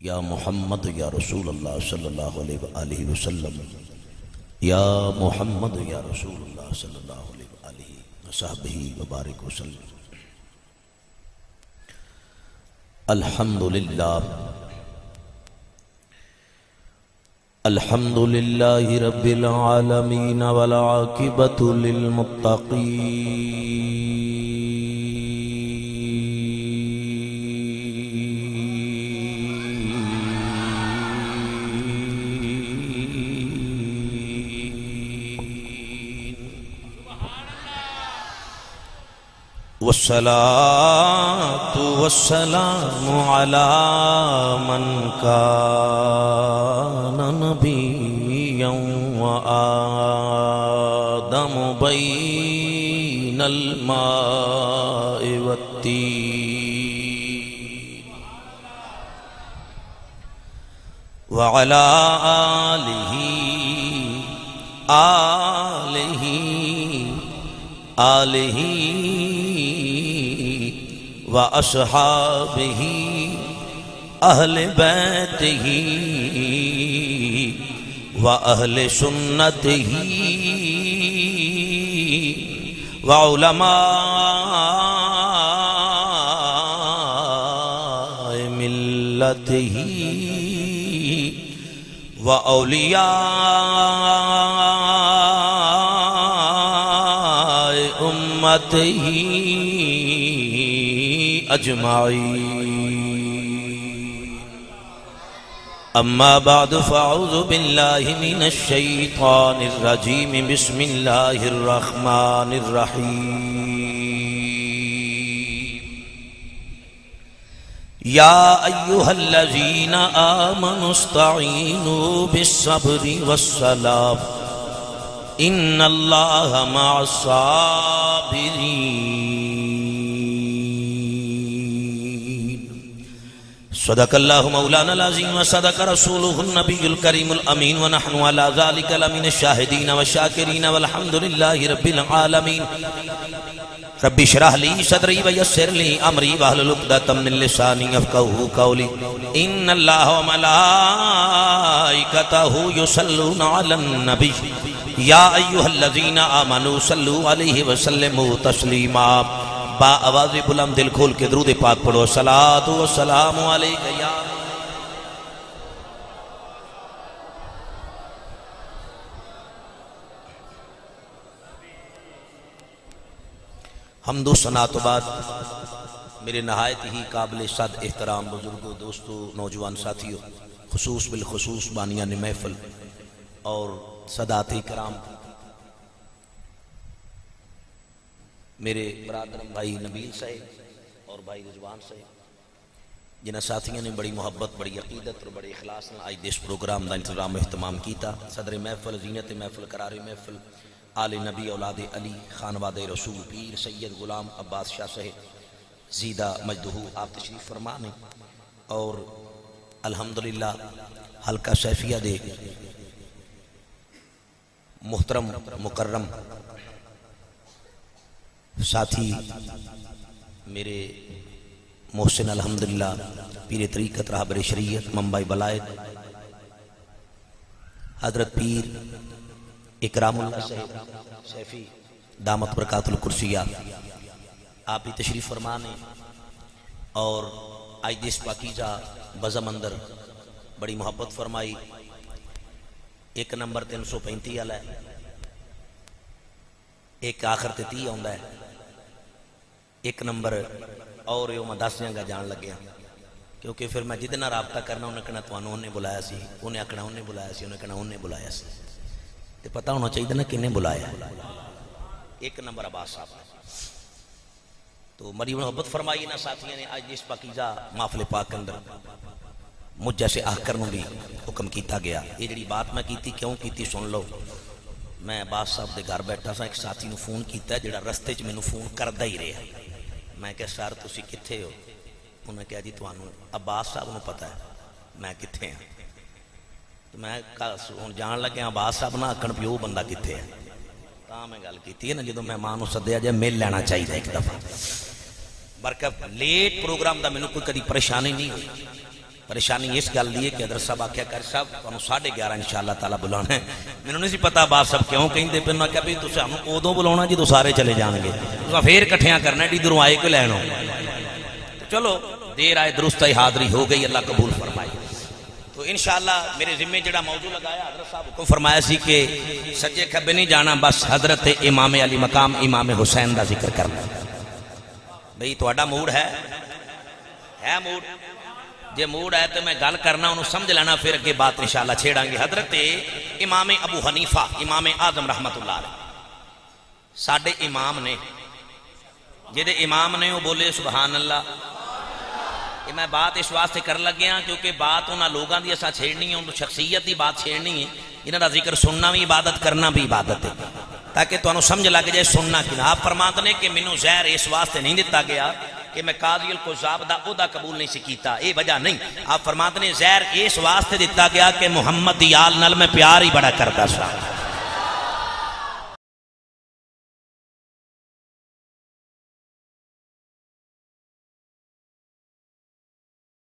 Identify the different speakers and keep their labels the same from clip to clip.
Speaker 1: یا محمد یا رسول اللہ صلی اللہ علیہ وآلہ وسلم، یا محمد یا رسول اللہ صلی اللہ علیہ وآلہ وصحبہ وبارک وسلم۔ الحمدللہ۔ الحمد لله رب العالمين والعاقبة للمتقين والصلاة والسلام على من كان نبيا وآدم بين الماء والتين. وعلى آله آله آله وأصحابه أهل بيته وأهل سنته وعلماء ملته وأولياء أمته أجمعين أما بعد فأعوذ بالله من الشيطان الرجيم بسم الله الرحمن الرحيم يا أيها الذين آمنوا استعينوا بالصبر والصلاة۔ إن الله مع الصابرين. صدق الله مولانا العظيم وصدق رسوله النبي الكريم الأمين، ونحن على ذلك لمن الشاهدين والشاكرين، والحمد لله رب العالمين. رب اشرح لي صدري ويسر لي امري واحلل عقدة من لساني يفقهوا قولي. ان الله وملائكته يصلون على النبي. يا ايها الذين امنوا صلوا عليه وسلموا تسليما با آواز بلند دل کھول کے درود پاک پڑھو۔ صلاۃ و سلام علیک یا حمد و ثنا تو بعد میرے نہایت ہی قابل صد احترام بزرگوں، دوستوں، نوجوان ساتھیوں، خصوص بالخصوص بانیان محفل اور صدات کرام میرے برادرم بھائی نبیل صاحب اور بھائی رجوان صاحب، جنہ ساتھیوں نے بڑی محبت، بڑی عقیدت اور بڑے اخلاص نے آج دیس پروگرام دا انتظام اہتمام کیتا۔ صدر محفل، زینت محفل، قرار محفل، آل نبی اولاد علی، خانواد رسول پیر، سید غلام عباس شاہ صاحب، زیدہ مجدہو آپ تشریف فرمانے اور الحمدللہ، حلقہ سیفیہ دے محترم، مکرم۔ ساتھی، میرے محسن، الحمدللہ، پیر طریقت رہبر شریعت، ممبئی بلائد حضرت پیر اکرام اللہ سیفی دامت برکات الکرسیہ آپ ہی تشریف فرمانے اور آج دیس پاکیزہ بزم اندر بڑی محبت فرمائی۔ ایک نمبر تین سو پینتی والا ہے۔ ایک آخر تے تی آندا ہے۔ ایک نمبر اور یہ میں دس جاں گا جان لگیا۔ کیونکہ پھر میں جتنا رابطہ کرنا انہیں کہنا تو انہیں بلایا سی۔ انہیں آکھنا انہیں بلایا سی انہیں کہنا انہیں بلایا سی۔ تے پتہ ہونا چاہیے نا کنے بلایا ایک نمبر عباس صاحب۔ نے تو مری محبت فرمائی نا ساتھیوں نے، آج اس پاکیزہ محفل پاک اندر۔ مجھ جیسے آہ کرنوں بھی حکم کیتا گیا یہ جڑی بات میں کیتی کیوں کیتی سن لو میں عباس صاحب دے گھر بیٹھا سا ایک ساتھی نو فون کیتا ہے جڑا رستے چ مینوں فون کردا ہی رہا میں کہ سر تسی کتھے ہو انہیں کہا جی تانوں عباس صاحب نو پتہ ہے میں کتھے ہاں تو میں ہوں جان لگیا عباس صاحب نہ آکھن پیو بندہ کتھے ہے ਤਾਂ ਮੈਂ ਗੱਲ ਕੀਤੀ ਹੈ ਨਾ ਜਦੋਂ ਮਹਿਮਾਨ ਨੂੰ ਸੱਦਿਆ ਜੇ ਮਿਲ ਲੈਣਾ ਚਾਹੀਦਾ ਇੱਕ ਦਫਾ ਬਰਕਤ ਲੇਟ ਪ੍ਰੋਗਰਾਮ ਦਾ ਮੈਨੂੰ ਕੋਈ ਕਦੀ ਪਰੇਸ਼ਾਨੀ ਨਹੀਂ ਹੋਈ پریشانی اس گل دی ہے کہ حضرت صاحب آخیا کر صاحب تمہیں ساڑھے گیارہ ان شاء اللہ تعالیٰ بلانا ہے۔ مینوں نہیں سی پتا بات سب کیوں کہیں پھر میں کہا بھی تو سانو ادو بلا جدو سارے چلے جان گے تو پھر کٹھیاں کرنا ہے ادھروں آئے کہ لینو چلو، دیر آئے، درست حاضری ہو گئی، اللہ قبول فرمائی تو انشاءاللہ میرے ذمہ جڑا موضوع لگایا، حضرت صاحب کو فرمایا سی کہ سجے کھبے نہیں جانا، بس حضرت امام علی مقام، امام حسین دا ذکر کرنا۔ بھئی تو اڈا موڈ ہے۔ ہے موڈ جے موڈ ہے تو میں گل کرنا، انہوں سمجھ لینا، پھر اگے بات انشاءاللہ چھیڑاں گے۔ حضرت امام ابو حنیفہ، امام اعظم رحمت اللہ علیہ۔ ساڑھے امام نے، جہے امام نے وہ بولے سبحان اللہ یہ میں بات اس واسطے کر لگیا کیونکہ بات انہاں لوگاں دی اسا چھیڑنی ہے ان شخصیت دی بات چھیڑنی ہے۔ انہاں دا ذکر سننا بھی عبادت، کرنا بھی عبادت ہے۔ تاکہ تو انہوں سمجھ لگ جائے سننا کنا آپ فرماتے نے کہ منو زہر اس واسطے نہیں دیتا گیا کہ میں قاضی القذاب دا او دا قبول نہیں سکیتا اے وجہ نہیں۔ آپ فرماتے نے زہر، اس واسطے دیتا گیا کہ محمد دیال نل میں پیار ہی بڑا کرتا سا۔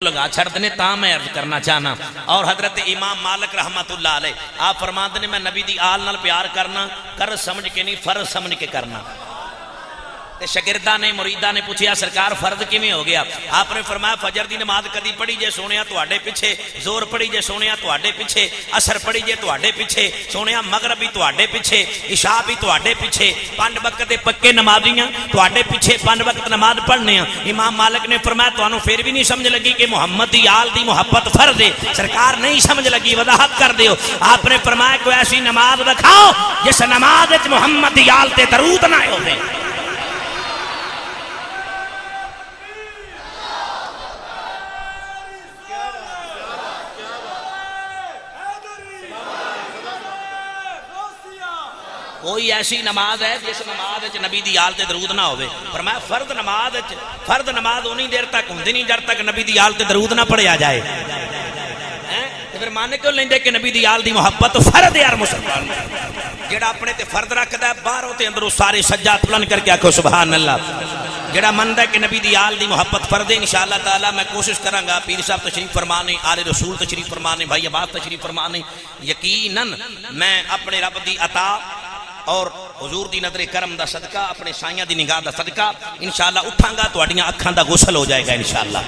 Speaker 1: لگا چھڑ دنے، تا میں عرض کرنا چاہنا۔ اور حضرت امام مالک رحمت اللہ علیہ، آپ فرما دنے میں نبی دی آل نال پیار کرنا، کر سمجھ کے نہیں، فرض سمجھ کے کرنا۔ تے شگردہ نے مریدہ نے پوچھیا، سرکار فرد کی ہو گیا؟ آپ نے فرمایا، فجر دی نماز کدی پڑھی جے سونیا تو آڈے پیچھے، زور پڑھی جے سونیا تو آڈے پیچھے، اثر پڑھی جے تو آڈے پیچھے، سونیا مغربی تو آڈے پیچھے، عشاء بھی تو آڈے پیچھے پانڈ وقت دے پکے نمازیاں تو آڈے پیچھے پانڈ وقت نماز پڑھنے ہیں امام مالک نے فرمایا تو پھر بھی نہیں سمجھ لگی کہ محمد دی آل دی محبت فرد ہے۔ سرکار نہیں سمجھ لگی، وضاحت کر دیو۔ آپ نے فرمایا، کوئی ایسی نماز رکھاؤ جس نماز محمد دی آل تے درود نہ ہوئے۔ کوئی ایسی نماز ہے جس نماز وچ نبی دی آل درود نہ ہوئے؟ فرمایا فرد نماز وچ فرد نماز اونی دیر تک ہوندی نہیں جب تک نبی دی آل درود نہ پڑھیا جائے۔ پھر مانے کیوں لیندے کہ نبی دی آل دی محبت فرد یار مسلمان جڑا اپنے تے فرد رکھدا ہے، باہروں تے اندروں سارے سجاد پلن کر کے آکھو سبحان اللہ۔ جڑا مند ہے کہ نبی دی آل دی محبت فرد انشاءاللہ تعالی میں کوشش کروں گا۔ پیر صاحب تشریف فرمانے، آل رسول تشریف فرمانے، بھائی عباس تشریف فرمانے۔ یقیناً میں اپنے رب دی عطا اور حضور دی نظر کرم دا صدقہ، اپنے سائیاں دی نگاہ دا صدقہ، انشاءاللہ اٹھاں گا تو اڈیاں اکھاں دا غسل ہو جائے گا انشاءاللہ۔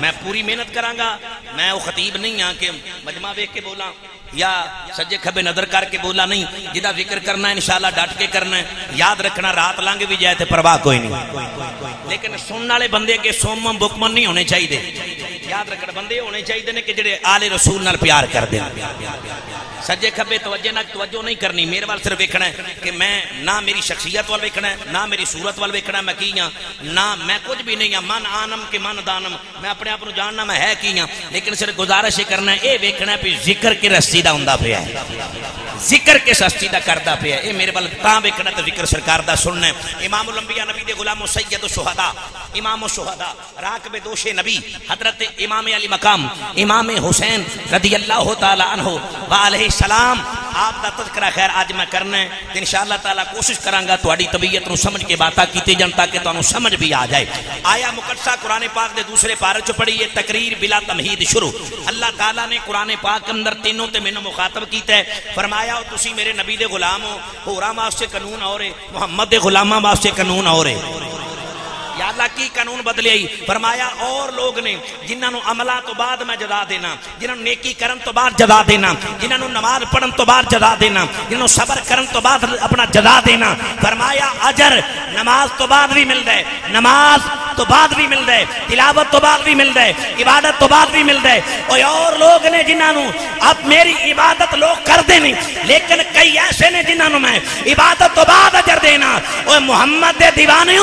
Speaker 1: میں پوری محنت کراں گا، میں وہ خطیب نہیں ہاں کہ مجمع ویکھ کے بولا یا سجے کھبے نظر کر کے بولا نہیں، جدا ذکر کرنا ہے، انشاءاللہ ڈٹ کے کرنا ہے۔ یاد رکھنا، رات لانگ بھی جائے تے پرواہ کوئی نہیں۔ لیکن سننے والے بندے کے سومم بکمن نہیں ہونے چاہیے۔ یاد رکھنا، بندے ہونے چاہیے کہ جڑے آل رسول نال پیار کر دیں سجے کھبے توجہ نہ توجہ نہیں کرنی۔ میرے وال صرف ویکھنا ہے کہ میں نہ میری شخصیت وال ویکھنا ہے، نہ میری صورت وال ویکھنا ہے، میں کی ہاں؟ نہ میں کچھ بھی نہیں ہاں من آنم کے من دانم۔ میں اپنے آپ کو جاننا میں ہے کی ہاں لیکن صرف گزارش کرنا ہے، اے ویکھنا ہے پھر ذکر کے رسی دا ہوندا پیا ہے۔ ذکر کے سستی دا کردا پیا ہے۔ اے میرے وال تاں ویکھنا تے ذکر سرکار دا سننا ہے۔ امام الانبیاء نبی دے غلام و سید و الشہداء امام و الشہداء راکب دوش نبی، حضرت امام علی مقام، امام حسین رضی اللہ تعالی عنہ وعلیہ السلام، آپ دا تذکرہ خیر آج میں کرنا ہے تو انشاءاللہ تعالیٰ کوشش کرانگا تو اڑی طبیعت نو سمجھ کے باتا کیتے جن تاکہ تو انو سمجھ بھی آ جائے۔ آیا مقدسہ قرآن پاک دے دوسرے پارے چو پڑی یہ تقریر بلا تمہید شروع۔ اللہ تعالیٰ نے قرآن پاک اندر تینوں تے میں مخاطب کیتا ہے۔ فرمایا ہو تسی میرے نبی دے غلام ہو ہورا واسطے قانون اور محمد دے غلامہ واسطے قانون اور یا اللہ کی قانون بدلے آئی فرمایا اور لوگ نے جنہاں نو عملہ تو بعد میں جدا دینا، جنہاں نو نیکی کرن تو بعد جدا دینا، جنہاں نو نماز پڑھن تو بعد جدا دینا، جنہاں نو صبر کرن تو بعد اپنا جدا دینا۔ فرمایا اجر نماز تو بعد بھی مل دے نماز تو بعد بھی مل دے تلاوت تو بعد بھی مل دے عبادت تو بعد بھی مل دے اور لوگ نے جنہاں نو، اب میری عبادت لوگ کر دے نہیں، لیکن کئی ایسے نے جنہاں نو میں عبادت تو بعد اجر دینا۔ اوہ محمد دے دیوانے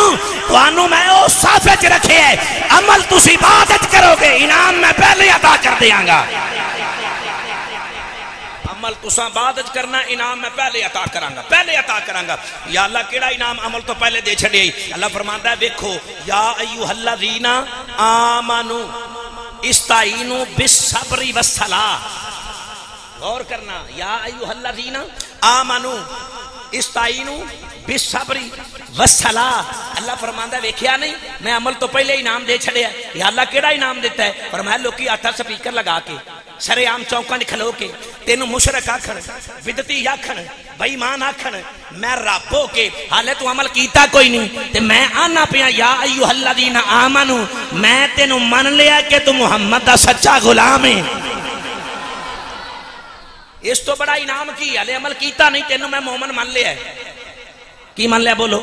Speaker 1: تو آنو میں او صافت رکھے ہے عمل تسی عبادت کرو گے انعام میں پہلے عطا کر دیاں گا۔ عمل تسا عبادت کرنا، انعام میں پہلے عطا کرانگا پہلے عطا کرانگا یا اللہ، کیڑا انعام عمل تو پہلے دے چھڑے اللہ فرماندا ہے دیکھو یا ایوہ الذین آمنو، استعینو بالصبر والصلاۃ غور کرنا، یا ایوہ الذین آمنو، استعینو بصبری والصلاۃ اللہ فرماندا ہے، ویکھیا نہیں؟ میں عمل تو پہلے انعام دے چھڑیا یا اللہ کیڑا انعام دیتا ہے؟ فرمایا، لوکی آٹا سپیکر لگا کے، سرے عام چوکاں کھلو کے، تینو مشرک آکھن، بدتی آکھن بے ایمان آکھن، میں رب ہو کے حالے تو عمل کیتا کوئی نہیں۔ تے میں آنا پیا، یا ایوہ الذین آمنو، میں تینو من لیا کہ تو محمد دا سچا غلام ہے اس تو بڑا انعام کی، حالے عمل کیتا نہیں، تینو میں مومن من لیا ہے۔ کی من لیا بولو؟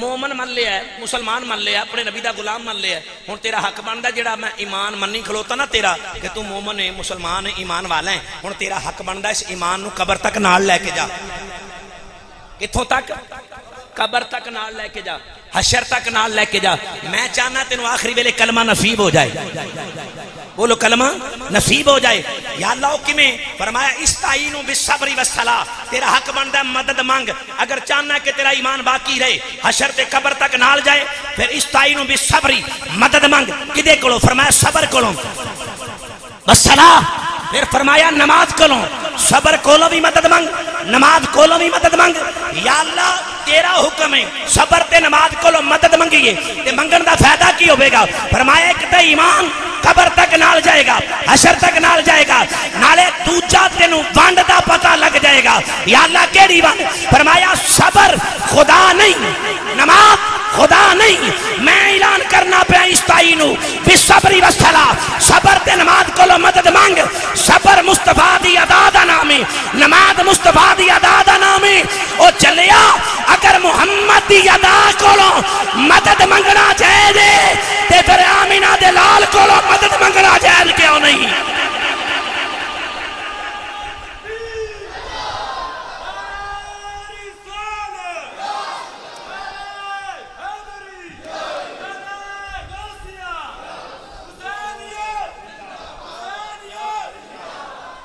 Speaker 1: مومن من لیا ہے، مسلمان من لیا اپنے نبی دا غلام من لیا ہوں تیرا حق بنتا جڑا میں ایمان منی کھلوتا نا تیرا، کہ تو مومن ہے، مسلمان ہے، ایمان والا ہے۔ ہوں تیرا حق بنتا اس ایمان نو قبر تک نال لے کے جا۔ کتوں تک؟ قبر تک نال لے کے جا۔ حشر تک نال لے کے جا۔ میں چاہنا تینوں آخری ویلے کلمہ نصیب ہو جائے۔ بولو کلمہ نصیب ہو جائے۔ یا اللہ کی میں فرمایا استعینو بالصبر والصلاۃ تیرا حق بندا مدد مانگ۔ اگر چاہنا ہے کہ تیرا ایمان باقی رہے، حشر تے قبر تک نال جائے، پھر استعینو بالصبر، مدد مانگ۔ کدے کولو فرمایا، صبر کولو والصلاۃ پھر فرمایا، نماز کولو صبر کولو بھی مدد مانگ، نماز کولو بھی مدد مانگ۔ یا اللہ، تیرا حکم ہے، صبر تے نماز کولو مدد منگیے تے منگن دا فائدہ کی ہوئے گا؟ فرمایا، ایک تے ایمان قبر تک نال جائے گا، حشر تک نال جائے گا، نالے دوجا تینوں وانڈ دا پتہ لگ جائے گا۔ یا اللہ کیڑی وانڈ فرمایا، صبر خدا نہیں، نماز خدا نہیں۔ میں اعلان کرنا پہ استعینو بصبری وصلا صبر تے نماز کولو مدد مانگ۔ صبر مصطفیٰ دی ادا دا نامی نماز مصطفیٰ دی ادا دا نامی او چلیا، اگر محمد دی ادا کولو مدد منگنا چاہے دے، تے پھر آمینہ دے لال کولو مدد منگنا جائز کیوں نہیں؟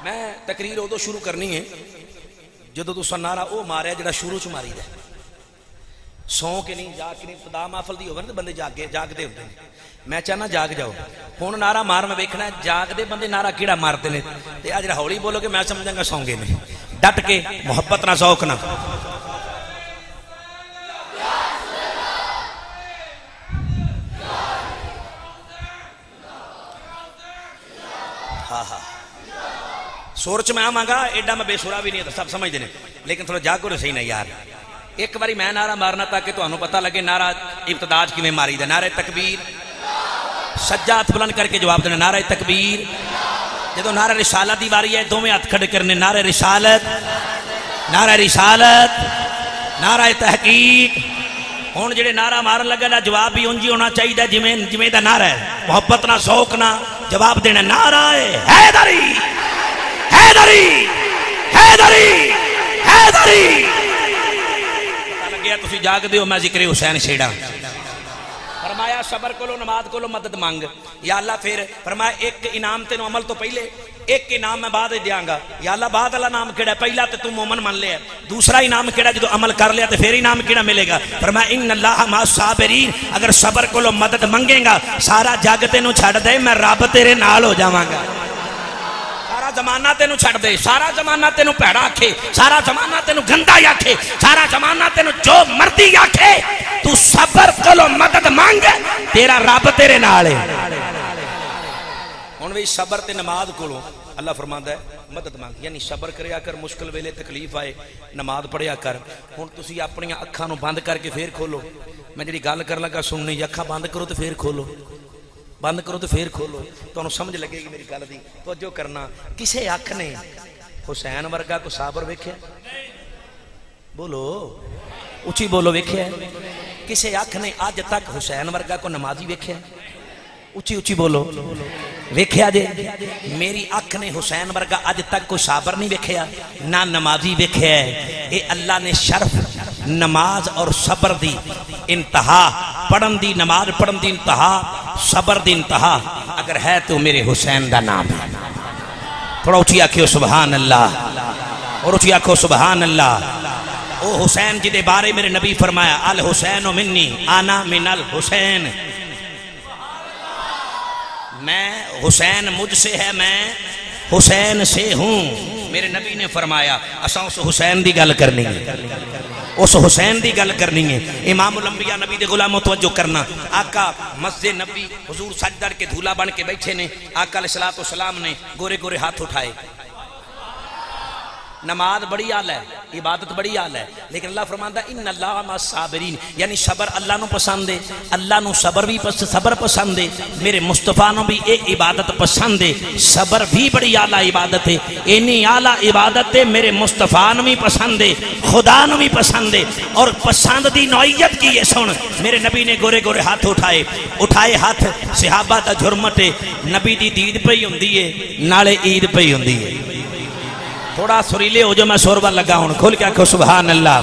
Speaker 1: میں تقریر ادو شروع کرنی ہے، جدو تو نعرہ او ماریا جڑا شروع چ ماری دے سو کے نہیں جاگ کے نہیں، خدا محفل دی ہوگا نا بندے جاگے جاگتے ہوتے ہیں۔ میں چاہنا جاگ جاؤ ہوں نعرہ مار میں ویکھنا ہے جاگتے بندے نعرہ کیڑا مارتے ہیں تے آ جڑا ہولی بولو گے میں سمجھاں گا سونگے نے ڈٹ کے محبت نہ ذوق نہ ہاں ہاں سورچ میں آواں ایڈا میں بے سورا بھی نہیں ہے سب سمجھتے ہیں لیکن تھوڑا جاگو رہے صحیح نہیں یار ایک باری میں نعرہ مارنا تاکہ تمہیں پتہ لگے نعرہ ابتداج کیویں ماری دے نعرہ تکبیر سجا ہاتھ بلند کر کے جواب دینا، نعرہ تکبیر۔ جدو نعرہ رسالت دی واری ہے، دوویں ہاتھ کھڑے کرنے، نعرہ رسالت نعرہ رسالت، نعرہ تحقیق۔ ہوں جڑے نعرہ مارن لگا نا، جواب بھی انجی ہونا چاہیے جویں جویں دا نعرہ ہے۔ محبت نہ، شوق نہ، جواب دینا، نعرہ ہے، حیدری حیدری حیدری حیدری۔ پتہ لگیا، تسی جاگ دیو میں ذکر حسین چھیڑا فرمایا، صبر کولو، نماز کو لو مدد مانگ۔ یا اللہ پھر فرمایا، ایک انعام تینو عمل تو پہلے، ایک انعام میں بعد دیاں گا۔ یا اللہ، بعد اللہ نام کیڑا ہے؟ پہلا تے تو مومن مان لیا۔ دوسرا انعام کیڑا جدو عمل کر لیا تے پھر انعام کیڑا ملے گا۔ فرمایا، ان اللہ ما صابرین، اگر صبر کولو، مدد منگے گا، سارا جگ تینو چھڑ دے، میں رب تیرے نال ہو جاواں گا۔ زمانہ تینو چھڑ دے، سارا زمانہ تینو پیڑا آکھے، سارا زمانہ تینو گندا آکھے، سارا زمانہ تینو جو مردی آکھے، تو صبر کلو مدد مانگ، تیرا رب تیرے نال ہے۔ ہن وی صبر تے نماز کولو اللہ فرماندا ہے، مدد مانگ یعنی صبر کریا کر، مشکل ویلے تکلیف آئے، نماز پڑھیا کر۔ ہن تسی اپنی اکھاں نو بند کر کے پھر کھولو۔ میں جڑی گل کر لگا، سننی، اکھاں بند کرو تے پھر کھولو۔ بند کرو تو پھر کھولو تو سمجھ لگے گی میری گل دی توجہ کرنا کسے اکھ نے حسین ورگا کو صابر ویکھیا بولو اچھی بولو ویکھیا کسے اکھ نے اج تک حسین ورگا کو نمازی ویکھیا اچھی اچھی بولو ویکھیا جے میری اکھ نے حسین ورگا اج تک کوئی صابر نہیں ویکھیا نہ نمازی ویکھیا ہے اے اللہ نے شرف نماز اور صبر دی انتہا، پڑھن دی نماز، پڑھن دی انتہا، صبر دی انتہا۔ اگر ہے تو میرے حسین دا نام۔ ہے تھوڑا اچھی آکھو سبحان اللہ۔ اور اچھی آکھو، سبحان اللہ۔ او حسین جی دے بارے میرے نبی فرمایا، الحسین منی، آنا من الحسین۔ میں حسین مجھ سے ہے، میں حسین سے ہوں۔ میرے نبی نے فرمایا، اساں اس حسین دی گل کرنی ہے۔ اس حسین دی گل کرنی ہے۔ امام الانبیاء نبی دے غلام توجہ کرنا۔ آقا مسجد نبی حضور سجدر کے دھولا بن کے بیٹھے نے۔ آقا علیہ السلام نے گورے گورے ہاتھ اٹھائے۔ نماز بڑی آل ہے، عبادت بڑی آل ہے، لیکن اللہ فرماندہ ان اللہ ما صابرین یعنی صبر اللہ نو پسند ہے، اللہ نو صبر بھی پس، صبر پسند ہے، میرے مصطفیٰ نو بھی اے عبادت پسند ہے۔ صبر بھی بڑی آلہ عبادت ہے، اینی آلہ عبادت ہے، میرے مصطفیٰ نو بھی پسند ہے، خدا نو بھی پسند ہے۔ اور پسند دی نوعیت کی یہ سن، میرے نبی نے گورے گورے ہاتھ اٹھائے اٹھائے ہاتھ، صحابہ دا جھرمٹ ہے، نبی دی دید پہ ہی ہوندی ہے، نالے عید پہ ہی ہوندی ہے۔ تھوڑا سریلے ہو جو میں سوربہ لگا ہوں۔ کھول کے کہ سبحان اللہ۔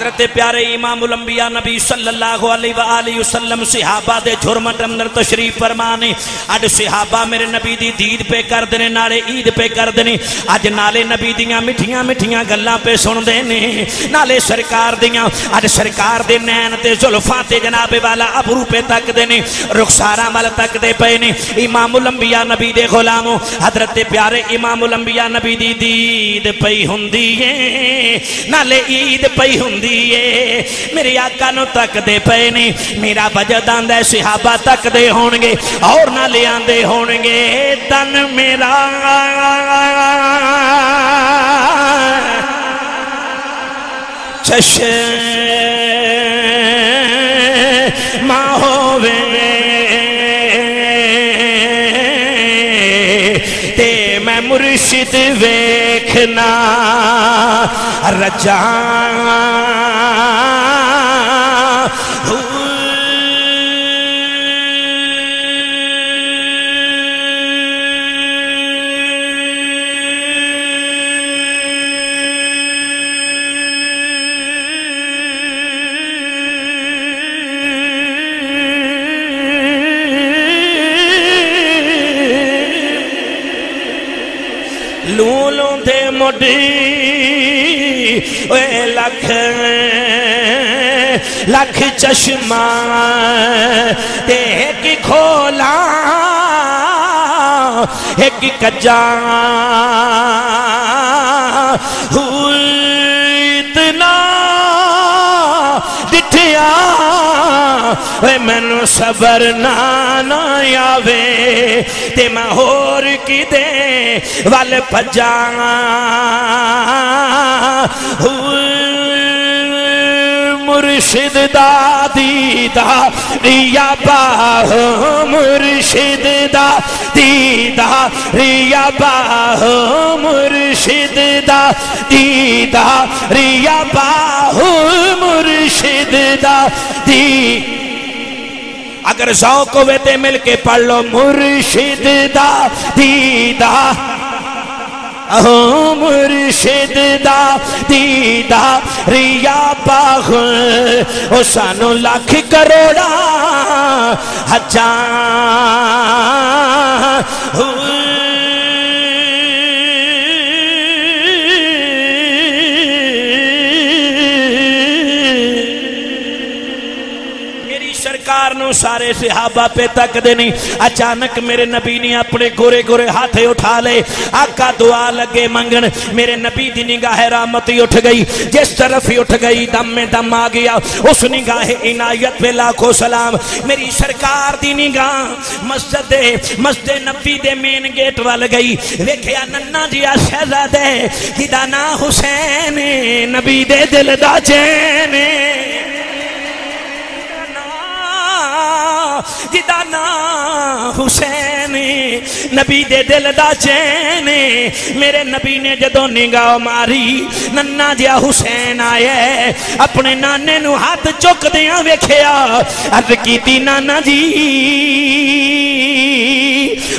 Speaker 1: حضرت پیارے امام الانبیاء نبی صلی اللہ علیہ وآلہ وسلم صحابہ دے جھرمت اندر تشریف فرمانے اڈ صحابہ میرے نبی دی دید پہ کر دینے، نالے عید پہ کر دینے اج نالے نبی دیاں مٹھیاں مٹھیاں گلاں پہ سن دینے، نالے سرکار دیاں اج سرکار دے نین تے ظلفاں تے جناب والا ابرو پہ تک دینے، رخسارہ مل تک دے پینے امام الانبیاء نبی دے غلاموں، حضرت پیارے امام الانبیاء نبی دی دید پہ ہوندی ہے، نالے عید پہ ہوندی ہے میری آقا نو تک دے پینے میرا بجد آندے صحابہ تک دے ہونگے اور نہ لے آندے ہونگے۔ تن میرا چش ماں ہووے۔ تے میں مرشد ویکھنا۔ رجا لولوں دے مڈی لکھ لکھ چشمہ ایک کھولا ایک کجا۔ اتنا دٹھیا اے مینو صبر نانا آوے تے میں کی دے وال پجا مرشد دا دیدہ ریا باہ مرشد دا دیدہ ریا باہ مرشد مرشد دا دیدہ ریا باہ مرشد دا دیدہ اگر ذوق ہوئے تے مل کے پڑھ لو، مرشد دا، دیدہ۔ اہو مرشد دا دیدہ ریا باغ او سانو لاکھ کروڑا حجان سرکار نو سارے صحابہ پہ تک دینی اچانک میرے نبی نے اپنے گورے گورے ہاتھے اٹھا لے۔ آقا دعا لگے منگن۔ میرے نبی دی نگاہ رحمتی اٹھ گئی۔ جس طرف ہی اٹھ گئی، دم میں دم آ گیا۔ اس نگاہ عنایت پہ لاکھوں سلام۔ میری سرکار دی نگاہ مسجد مسجد نبی دے مین گیٹ وال گئی۔ ویکھیا ننا جیا شہزادے جدا نا حسین نبی دے دل دا چین جدا نا حسین، نبی دے دل دا چین۔ میرے نبی نے جدو نگاہ ماری، ننا جیا حسین آئے۔ اپنے نانے نو ہاتھ چک دیاں ویکھیا۔ عرض کی تی نانا جی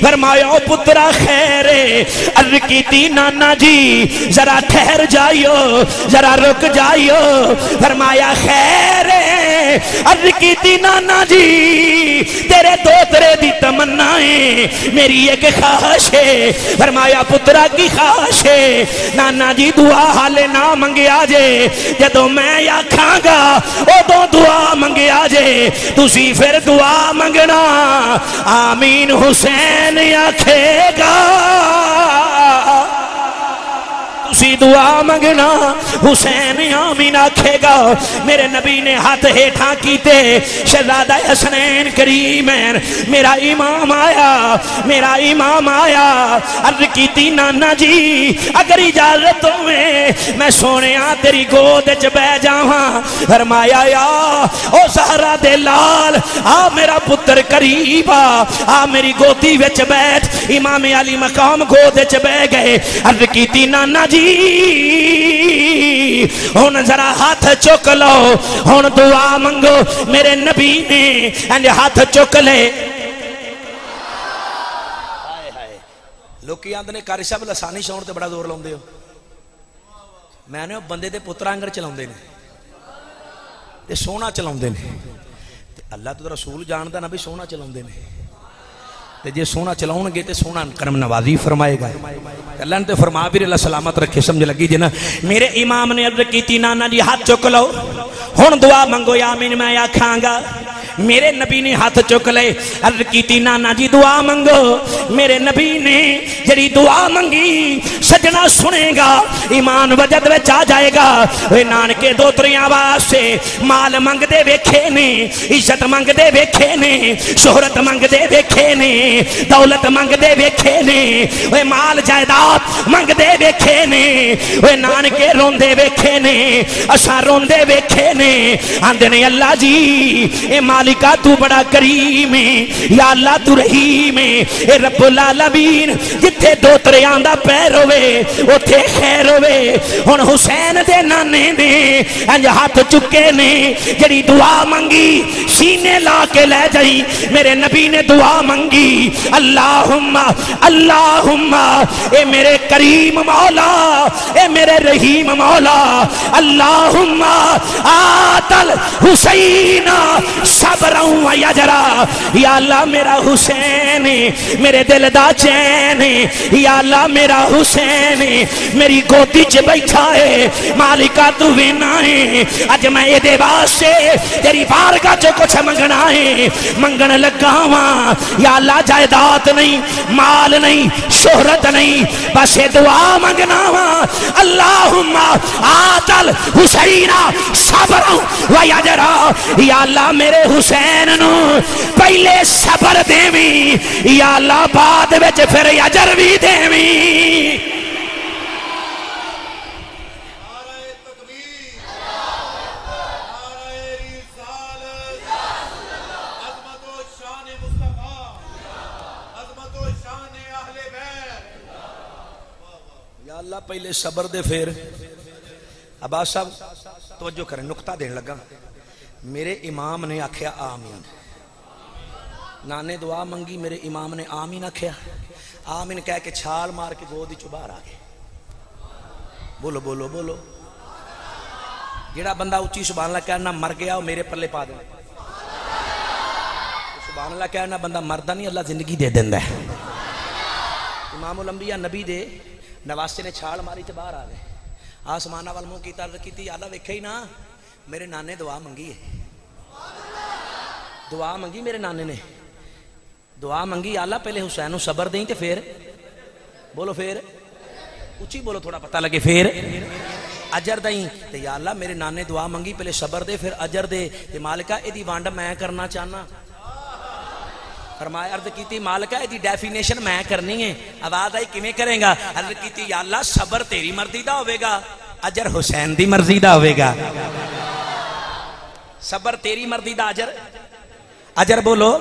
Speaker 1: فرمایا پترا، خیر عرض کی نانا جی ذرا ٹھہر جائیو، ذرا رک جائیو۔ فرمایا، خیر عرض کی نانا جی تیرے دو ترے دی تمنائیں میری ایک خواہش ہے۔ فرمایا، پترا، کی خواہش ہے؟ نانا جی دعا حالے نہ منگے آجے جدو میں یا کھانگا او دو دعا منگے آجے تسی پھر دعا منگنا۔ آمین، حسین آکھے گا۔ تسی دعا منگنا، حسین آمین آکھے گا۔ میرے نبی نے ہاتھ ہیٹھا کیتے، شہزادہ حسنین کریمین میرا امام آیا، میرا امام آیا۔ عرض کیتی، نانا جی اگر اجازت ہوئے، میں سونے آ تیری گود چ بہ جاواں۔ فرمایا، یا او سہرا دے لال، آ میرا پتر قریب آ آ میری گودی وچ بیٹھ۔ امام علی مقام گود چ بہ گئے۔ عرض کیتی، نانا جی ہون ذرا ہاتھ چک لو۔ ہون دعا منگو۔ میرے نبی نے انج ہاتھ چک لے۔ لوکی آندھ نے کاری صاحب لسانی شاور تے بڑا دور لاؤں دے ہو۔ میں نے بندے دے پترہ انگر چلاؤں دے نے۔ تے سونا چلاؤں دے نے اللہ تو رسول جاندہ نبی سونا چلاؤں دے نے۔ تے جے سونا چلاؤں گے تے سونا کرم نوازی فرمائے گا۔ اللہ نے تے فرما بھی اللہ سلامت رکھے، سمجھ لگی جے نا؟ میرے امام نے عرض کیتی، نانا جی ہاتھ چک لو۔ ہن دعا منگو، یا من میں یا کھاں گا۔ میرے نبی نے ہاتھ چک لے۔ عرض کیتی، نانا جی دعا منگو۔ میرے نبی نے جڑی دعا منگی، سجنا سنے گا۔ ایمان وجد وچ آ جائے گا۔ اے نانکے دو تریاں واسطے مال منگ دے ویکھے نے، عزت منگ دے ویکھے نے، شہرت منگ دے ویکھے نے۔ دولت منگ دے ویکھے نے۔ اے مال جائیداد منگ دے ویکھے نے۔ اے نانکے روندے ویکھے نے، اساں روندے ویکھے نے۔ آندے نے، اللہ جی اے مالکہ تو بڑا کریم ہے۔ یا اللہ تو رحیم ہے۔ اے رب العالمین، جتھے دو تریاں دا پیر ہوئے اتھے خیر ہوئے۔ ہن حسین دے نانے نے، انج ہاتھ چکے نے، جڑی دعا منگی سینے لا کے لے جائی، میرے نبی نے دعا منگی، اللہم اللہم، اے میرے کریم مولا، اے میرے رحیم مولا، اللہم آتل حسین صبروں و یجرا، یا اللہ میرا حسین میرے دل دا چین یا اللہ میرا حسین میری گوتی چ بیٹھا ہے، مالکہ تو وینا ہے اج میں یہ دے واسے تیری بارگاہ چ کچھ منگنا ہے، منگن لگا ہوا یا اللہ جائیداد نہیں، مال نہیں، شہرت نہیں، بس یہ دعا منگنا ہوا اللہم آتل حسینہ صبروں و یجرا۔ یا اللہ میرے حسین نو پہلے صبر دیوی یا اللہ بعد وچ پھر اجر بھی دیوی یا اللہ پہلے صبر دے پھر۔ عباس صاحب، توجہ کریں، نقطہ دین لگا۔ میرے امام نے آکھیا آمین۔ نانے دعا منگی، میرے امام نے آمین آکھیا۔ آمین کہہ کے چھال مار کے گودی چبار آ گئے۔ بولو بولو بولو۔ جیڑا بندہ اچھی سبحان اللہ کہنا مر گیا، وہ میرے پلے پا دے۔ سبحان اللہ کہنا بندہ مردہ نہیں، اللہ زندگی دے دیندہ ہے۔ امام الانبیاء نبی دے نواسے نے چھال ماری تے باہر آ گئے۔ آسمانہ وال منہ کی طرف کی تھی اللہ ویکھے ہی نا، میرے نانے دعا منگی ہے۔ دعا منگی میرے نانے نے۔ دعا منگی اللہ پہلے حسین صبر دیں تے پھر بولو پھر۔ اچھی بولو، تھوڑا پتہ لگے پھر۔ اجر دیں۔ تے یا اللہ میرے نانے دعا منگی، پہلے صبر دے، پھر اجر دے۔ تے مالکہ اے دی وانڈ میں کرنا چاہنا۔ فرمایا، عرض کیتی، مالکہ دی ڈیفینیشن میں کرنی ہے۔ آواز آئی کمیں کریں گا؟ عرض کیتی، یا اللہ صبر تیری مرضی دا ہوئے گا۔ اجر حسین دی مرضی دا ہوئے گا۔ صبر تیری مرضی دا اجر۔ اجر بولو۔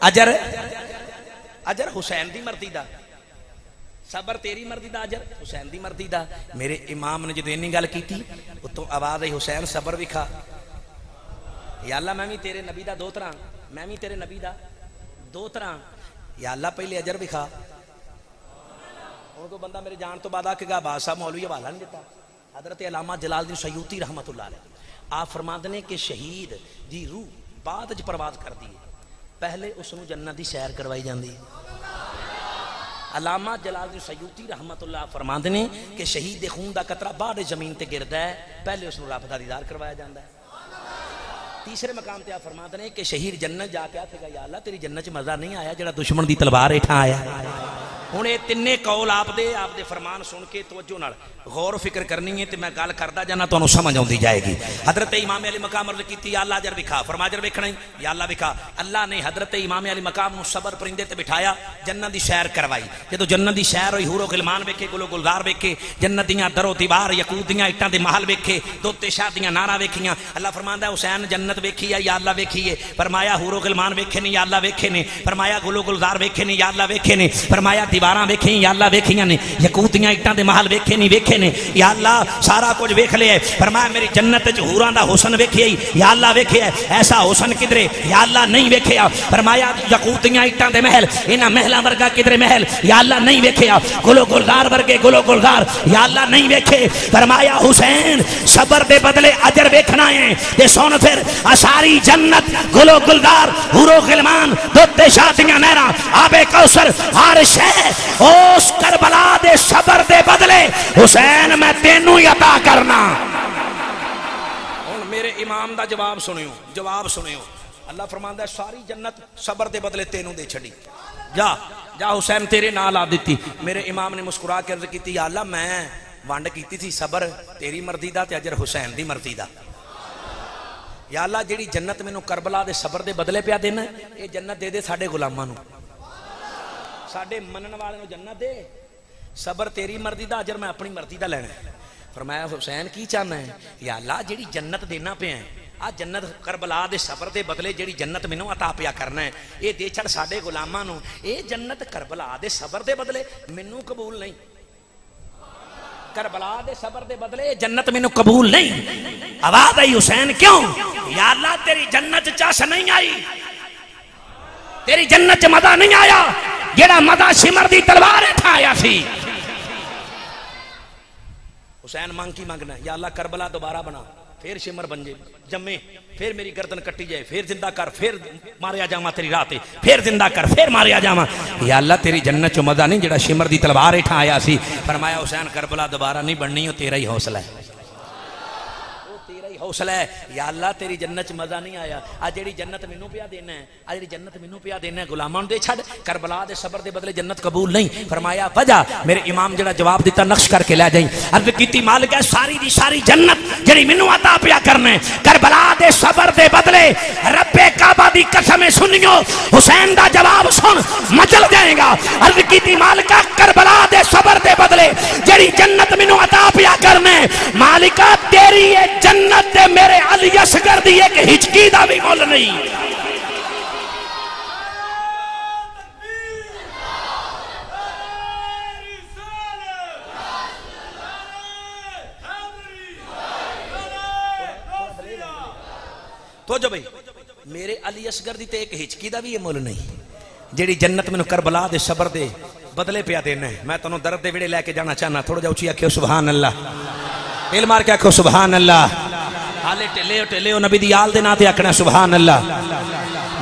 Speaker 1: اجر اجر حسین دی مرضی دا۔ صبر تیری مرضی دا اجر، حسین دی مرضی دا۔ میرے امام نے جدو اینی گل کیتی تو آواز آئی، حسین صبر بھی کھا یا اللہ، میں بھی تیرے نبی دا دو طرح میں بھی تیرے نبی دا دو طرح یا اللہ، پہلے اجر بھی کھا وہ بندہ میرے جان تو بعد آ کے گا، بادشاہ مولوی حوالہ نہیں دیتا۔ حضرت علامہ جلال الدین سیوتی رحمت اللہ علیہ۔ آپ فرما نے کہ شہید دی روح بعد چ پرواز کر دی پہلے اس نو جنت دی سیر کروائی جاندی علامہ جلال الدین سیوتی رحمت اللہ فرما نے کہ شہید خون دا قطرہ باہر زمین تے گردا ہے پہلے اس نو رب دا دیدار کروایا جاندا ہے تیسرے مقام تے آپ فرماتے ہیں کہ شہید جنت جا کے آتے گا یا اللہ، تیری جنت چ مزہ نہیں آیا جڑا دشمن دی تلوار ہیٹھا آیا؟ ہوں یہ تینے قول آپ دے آپ دے فرمان سن کے توجہ نال غور و فکر کرنی ہے تے میں گل کردا جانا تانوں سمجھ آوندی جائے گی۔ حضرت امام علی مقام عرض کیتی، یا اللہ اجر وکھا، فرما اجر ویکھنا یا اللہ وکھا۔ اللہ نے حضرت امام علی مقام نو صبر پرندے تے بٹھایا، جنت دی سیر کروائی۔ جدو جنت دی سیر ہوئی، حور غلمان ویکھے گلو گلزار ویکھے، جنت دیاں درو دیوار یقوت دیاں اٹاں دے محل ویکھے دو شاہ دیاں نارا ویکھیاں۔ اللہ فرماندا ہے، حسین جنت جنت ویکھی ہے، یا اللہ ویکھی ہے۔ فرمایا، حور غلمان ویکھے نہیں یا اللہ ویکھے نے۔ فرمایا گلو گلزار ویکھے نہیں یا اللہ ویکھے نے۔ فرمایا دیواراں ویکھیں، یا اللہ ویکھیاں نے۔ یقوتیاں اٹاں دے محل ویکھے نہیں ویکھے نے۔ یا اللہ، سارا کچھ ویکھ لیا ہے۔ فرمایا، میری جنت وچ حوراں دا حسن ویکھیا ہی۔ یا اللہ ویکھیا ہے، ایسا حسن کدرے یا اللہ نہیں ویکھیا۔ فرمایا یقوتیاں اٹاں دے محل، انہاں محلاں ورگا کدرے محل؟ یا اللہ نہیں ویکھیا۔ گلو گلزار ورگے گلو گلزار۔ یا اللہ نہیں ویکھے۔ فرمایا، حسین، صبر دے بدلے اجر ویکھنا ہے۔ تے سن پھر ساری جنت، گلو گلدار حورو غلمان دوتے شادیاں نہراں آبے کوثر ہر شے اس کربلا دے صبر دے بدلے، حسین میں تینوں ہی عطا کرنا۔ میرے امام دا جواب سنیو جواب سنیو۔ اللہ فرماندا ہے، ساری جنت صبر دے بدلے تینوں دے چھڑی جا جا حسین تیرے نال آ دیتی میرے امام نے مسکرا کے عرض کیتی، یا اللہ میں وانڈ کیتی تھی صبر، تیری مرضی دا تے اجر حسین دی مرضی دا۔ یا اللہ جیڑی جنت مینوں کربلا دے صبر دے بدلے پیا دینا اے جنت دے دے ساڈے غلاماں نو ساڈے منن والے نو جنت دے صبر تیری مرضی دا اجر میں اپنی مرضی دا لینا ہے فرمایا حسین کی چاہنا ہے یا اللہ جیڑی جنت دینا پیا ہے آ جنت کربلا دے صبر دے بدلے جیڑی جنت مینوں عطا پیا کرنا ہے اے دے چھڑ ساڈے غلاماں نو اے جنت کربلا دے صبر دے بدلے مینوں قبول نہیں کربلا دے صبر دے بدلے جنت مینوں قبول نہیں۔ آواز آئی حسین، کیوں؟ یا اللہ، تیری جنت چاس نہیں آئی۔ تیری جنت چ مزہ نہیں آیا۔ جیڑا مزہ سمر دی تلوار تھا آیا سی۔ حسین، مانگ کی مانگنا ہے؟ یا اللہ، کربلا دوبارہ بنا۔ پھر شمر بن جائے، جمے، پھر میری گردن کٹی جائے، پھر زندہ کر، پھر ماریا جاواں تیری رات پھر زندہ کر، پھر ماریا جاواں۔ یا اللہ، تیری جنت چ مزہ نہیں، جڑا شمر دی تلوار ہٹھا آیا سی۔ فرمایا، حسین کربلا دوبارہ نہیں بننی ہو تیرا ہی حوصلہ ہے۔ حوصلہ ہے۔ یا اللہ، تیری جنت چ مزہ نہیں آیا۔ آ جیڑی جنت مینوں پیا دینا ہے آ جیڑی جنت مینوں پیا دینا ہے، غلاماں دے چھڈ۔ کربلا دے صبر دے بدلے جنت قبول نہیں۔ فرمایا، وجہ، میرے امام جڑا جواب دیتا نقش کر کے لے جائیں عرض کیتی، مالک ہے، ساری دی ساری جنت جڑی مینوں عطا پیا کرنا ہے۔ کربلا دے صبر دے بدلے، رب کعبہ دی قسم سنیو حسین دا جواب سن مچل جائے گا۔ عرض کیتی مالکہ کربلا دے صبر دے بدلے جڑی جنت مینوں عطا پیا کرنا ہے۔ مالکہ تیری یہ جنت تے میرے علی اصغر دی ایک ہچکی دا بھی مول نہیں۔ تو جو بھئی میرے علی اصغر دی تے ایک ہچکی دا بھی یہ مول نہیں۔ جیڑی جنت میں کربلا دے، صبر دے، بدلے پیا دینا ہے میں تنوں درد دے ویڑے لے کے جانا چاہنا۔ تھوڑا جا اچھی آکھو سبحان اللہ۔ دل مار کے آکھو، سبحان اللہ۔ حالے ٹلے ہو ٹلے ہو، نبی دی آل دے ناتے اکنا سبحان اللہ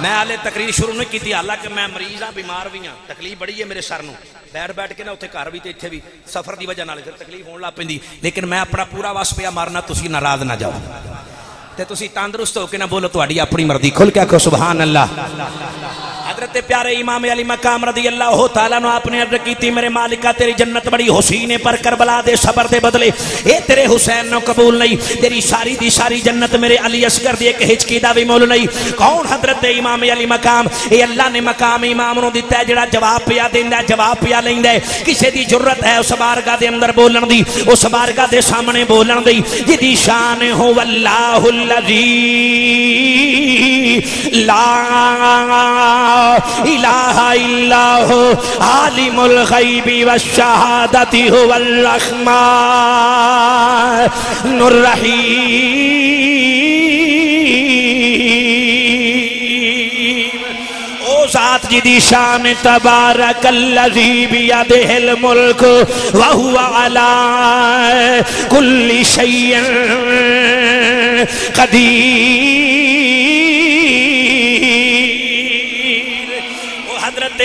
Speaker 1: میں حالے تقریر شروع نہیں کی تھی حالانکہ میں مریض ہاں بیمار بھی ہاں۔ تکلیف بڑی ہے میرے سر نو بیٹھ بیٹھ کے نہ اتنے گھر بھی تے اتنے بھی سفر دی وجہ نال تکلیف ہون لگ پی لیکن میں اپنا پورا وس پیا مارنا، تسی ناراض نہ جاؤ۔ تے تسی تندرست ہو کے نہ بولو تہاڈی اپنی مرضی کھل کے آکھو سبحان اللہ حضرت پیارے امام علی مقام رضی اللہ تعالیٰ نے آپ نے عرض کی تھی میرے مالکہ تیری جنت بڑی حسین پر کربلا دے صبر دے بدلے اے تیرے حسین نو قبول نہیں تیری ساری دی ساری جنت میرے علی اصغر دی ایک ہچکی دا بھی مول نہیں کون حضرت امام علی مقام اے اللہ نے مقام امام نو دیتا ہے جڑا جواب پیا دیندا ہے جواب پیا لیندا ہے کسے دی جرت ہے اس بارگاہ دے اندر بولن دی اس بارگاہ دے سامنے بولن دی جدی شان ہو اللہ الذي لا الہ الا ہو عالم الغیب والشہادت هو الرحمن الرحیم ذات جی دی شان تبارک اللذی بیدہ الملک وہو علا کل شیئن قدیر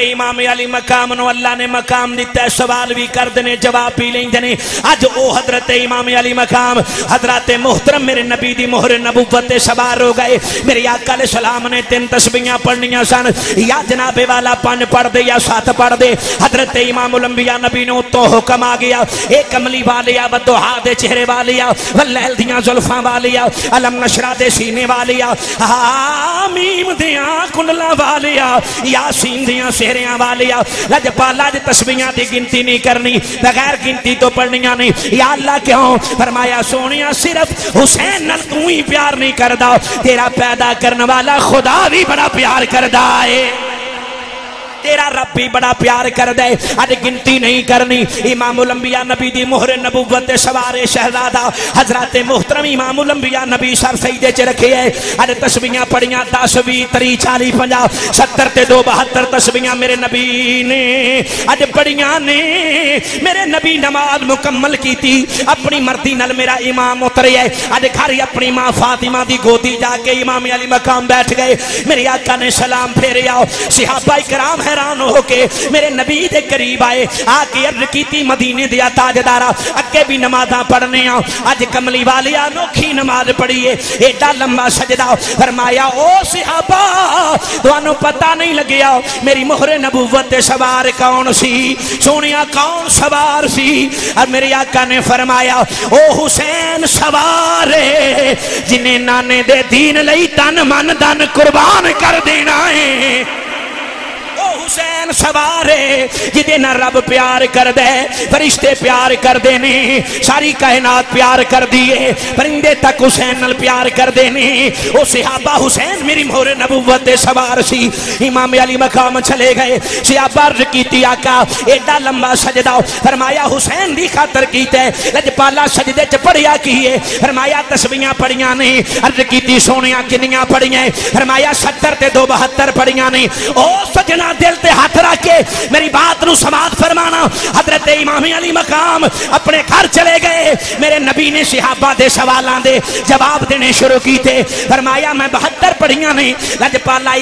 Speaker 1: وہ امام علی مقام نو اللہ نے مقام دیتا ہے، سوال بھی کر دینے، جواب بھی لیں دینے۔ آج او حضرت امام علی مقام حضرت محترم، میرے نبی دی مہر نبوت سوار ہو گئے۔ میرے آقا علیہ السلام نے تین تسبیحاں پڑھنیاں سن۔ یا جناب والا پانچ پڑھ دے یا سات پڑھ دے۔ حضرت امام الانبیاء نبی نے تو حکم آ گیا۔ اے کملی والیا بدوہا دے چہرے والیا واللیل دیاں زلفاں والیا علم نشرہ دے سینے والیا آمیم دیاں کنلا والیا یاسین دیاں چہریاں والیا لجپالا جی تسبیحاں دی گنتی نہیں کرنی، بغیر گنتی تو پڑھنیاں نہیں۔ یا اللہ کیوں؟ فرمایا، سونیا صرف حسین نل تو ہی پیار نہیں کردا، تیرا پیدا کرنے والا خدا بھی بڑا پیار کردا ہے۔ تیرا رب بھی بڑا پیار کر دے۔ اج گنتی نہیں کرنی۔ امام الانبیاء نبی دی مہر نبوت سوار شہزادہ حضرت محترم امام الانبیاء نبی سر سیدے چ رکھے ہے۔ اج تسبیحاں پڑھیاں 10 20 30 40 50 70 تے 2 72 تسبیحاں میرے نبی نے۔ اج پڑھیاں نے میرے نبی نماز مکمل کیتی۔ اپنی مرضی نال میرا امام اترے ہے۔ اج گھر اپنی ماں فاطمہ دی گودی جا کے امام علی مقام بیٹھ گئے۔ میرے آقا نے سلام پھیرے آؤ صحابہ کرام ہے حیران ہو کے میرے نبی دے قریب آئے۔ آ کے عرض کیتی مدینے دیا تاجدارا، اگے بھی نمازاں پڑھنے آ اج کملی والی انوکھی نماز پڑھیے۔ ایڈا لمبا سجدہ فرمایا، او صحابہ، تانوں پتہ نہیں لگیا میری مہر نبوت تے سوار کون سی؟ سونیا کون سوار سی؟ اور میرے آقا نے فرمایا، او حسین سوار جنہیں نانے دے دین لئی تن من دن قربان کر دینا ہے۔ او حسین سوارے جدے نہ رب پیار کر دے، فرشتے پیار کر دینے ساری کائنات پیار کر دیے پرندے تک حسین نل پیار کر دینے او صحابہ حسین میری مہر نبوت دے سوار سی، امام علی مقام چلے گئے، صحابہ عرض کیتی، آقا ایڈا لمبا سجدہ، فرمایا حسین دی خاطر کیتے لجپالا سجدے چ پڑھیا کیے فرمایا تسبیحاں پڑھیاں نہیں عرض کیتی سونیاں کنیاں پڑھیاں فرمایا ستر تے دو بہتر پڑھیاں نہیں او سجنا دل تے ہاتھ رکھ کے میری بات نو سماعت فرمانا۔ حضرت امام علی مقام اپنے گھر چلے گئے۔ میرے نبی نے صحابہ دے سوالان دے جواب دینے شروع کی تھے فرمایا، میں بہتر پڑھیاں نہیں۔ لج پالا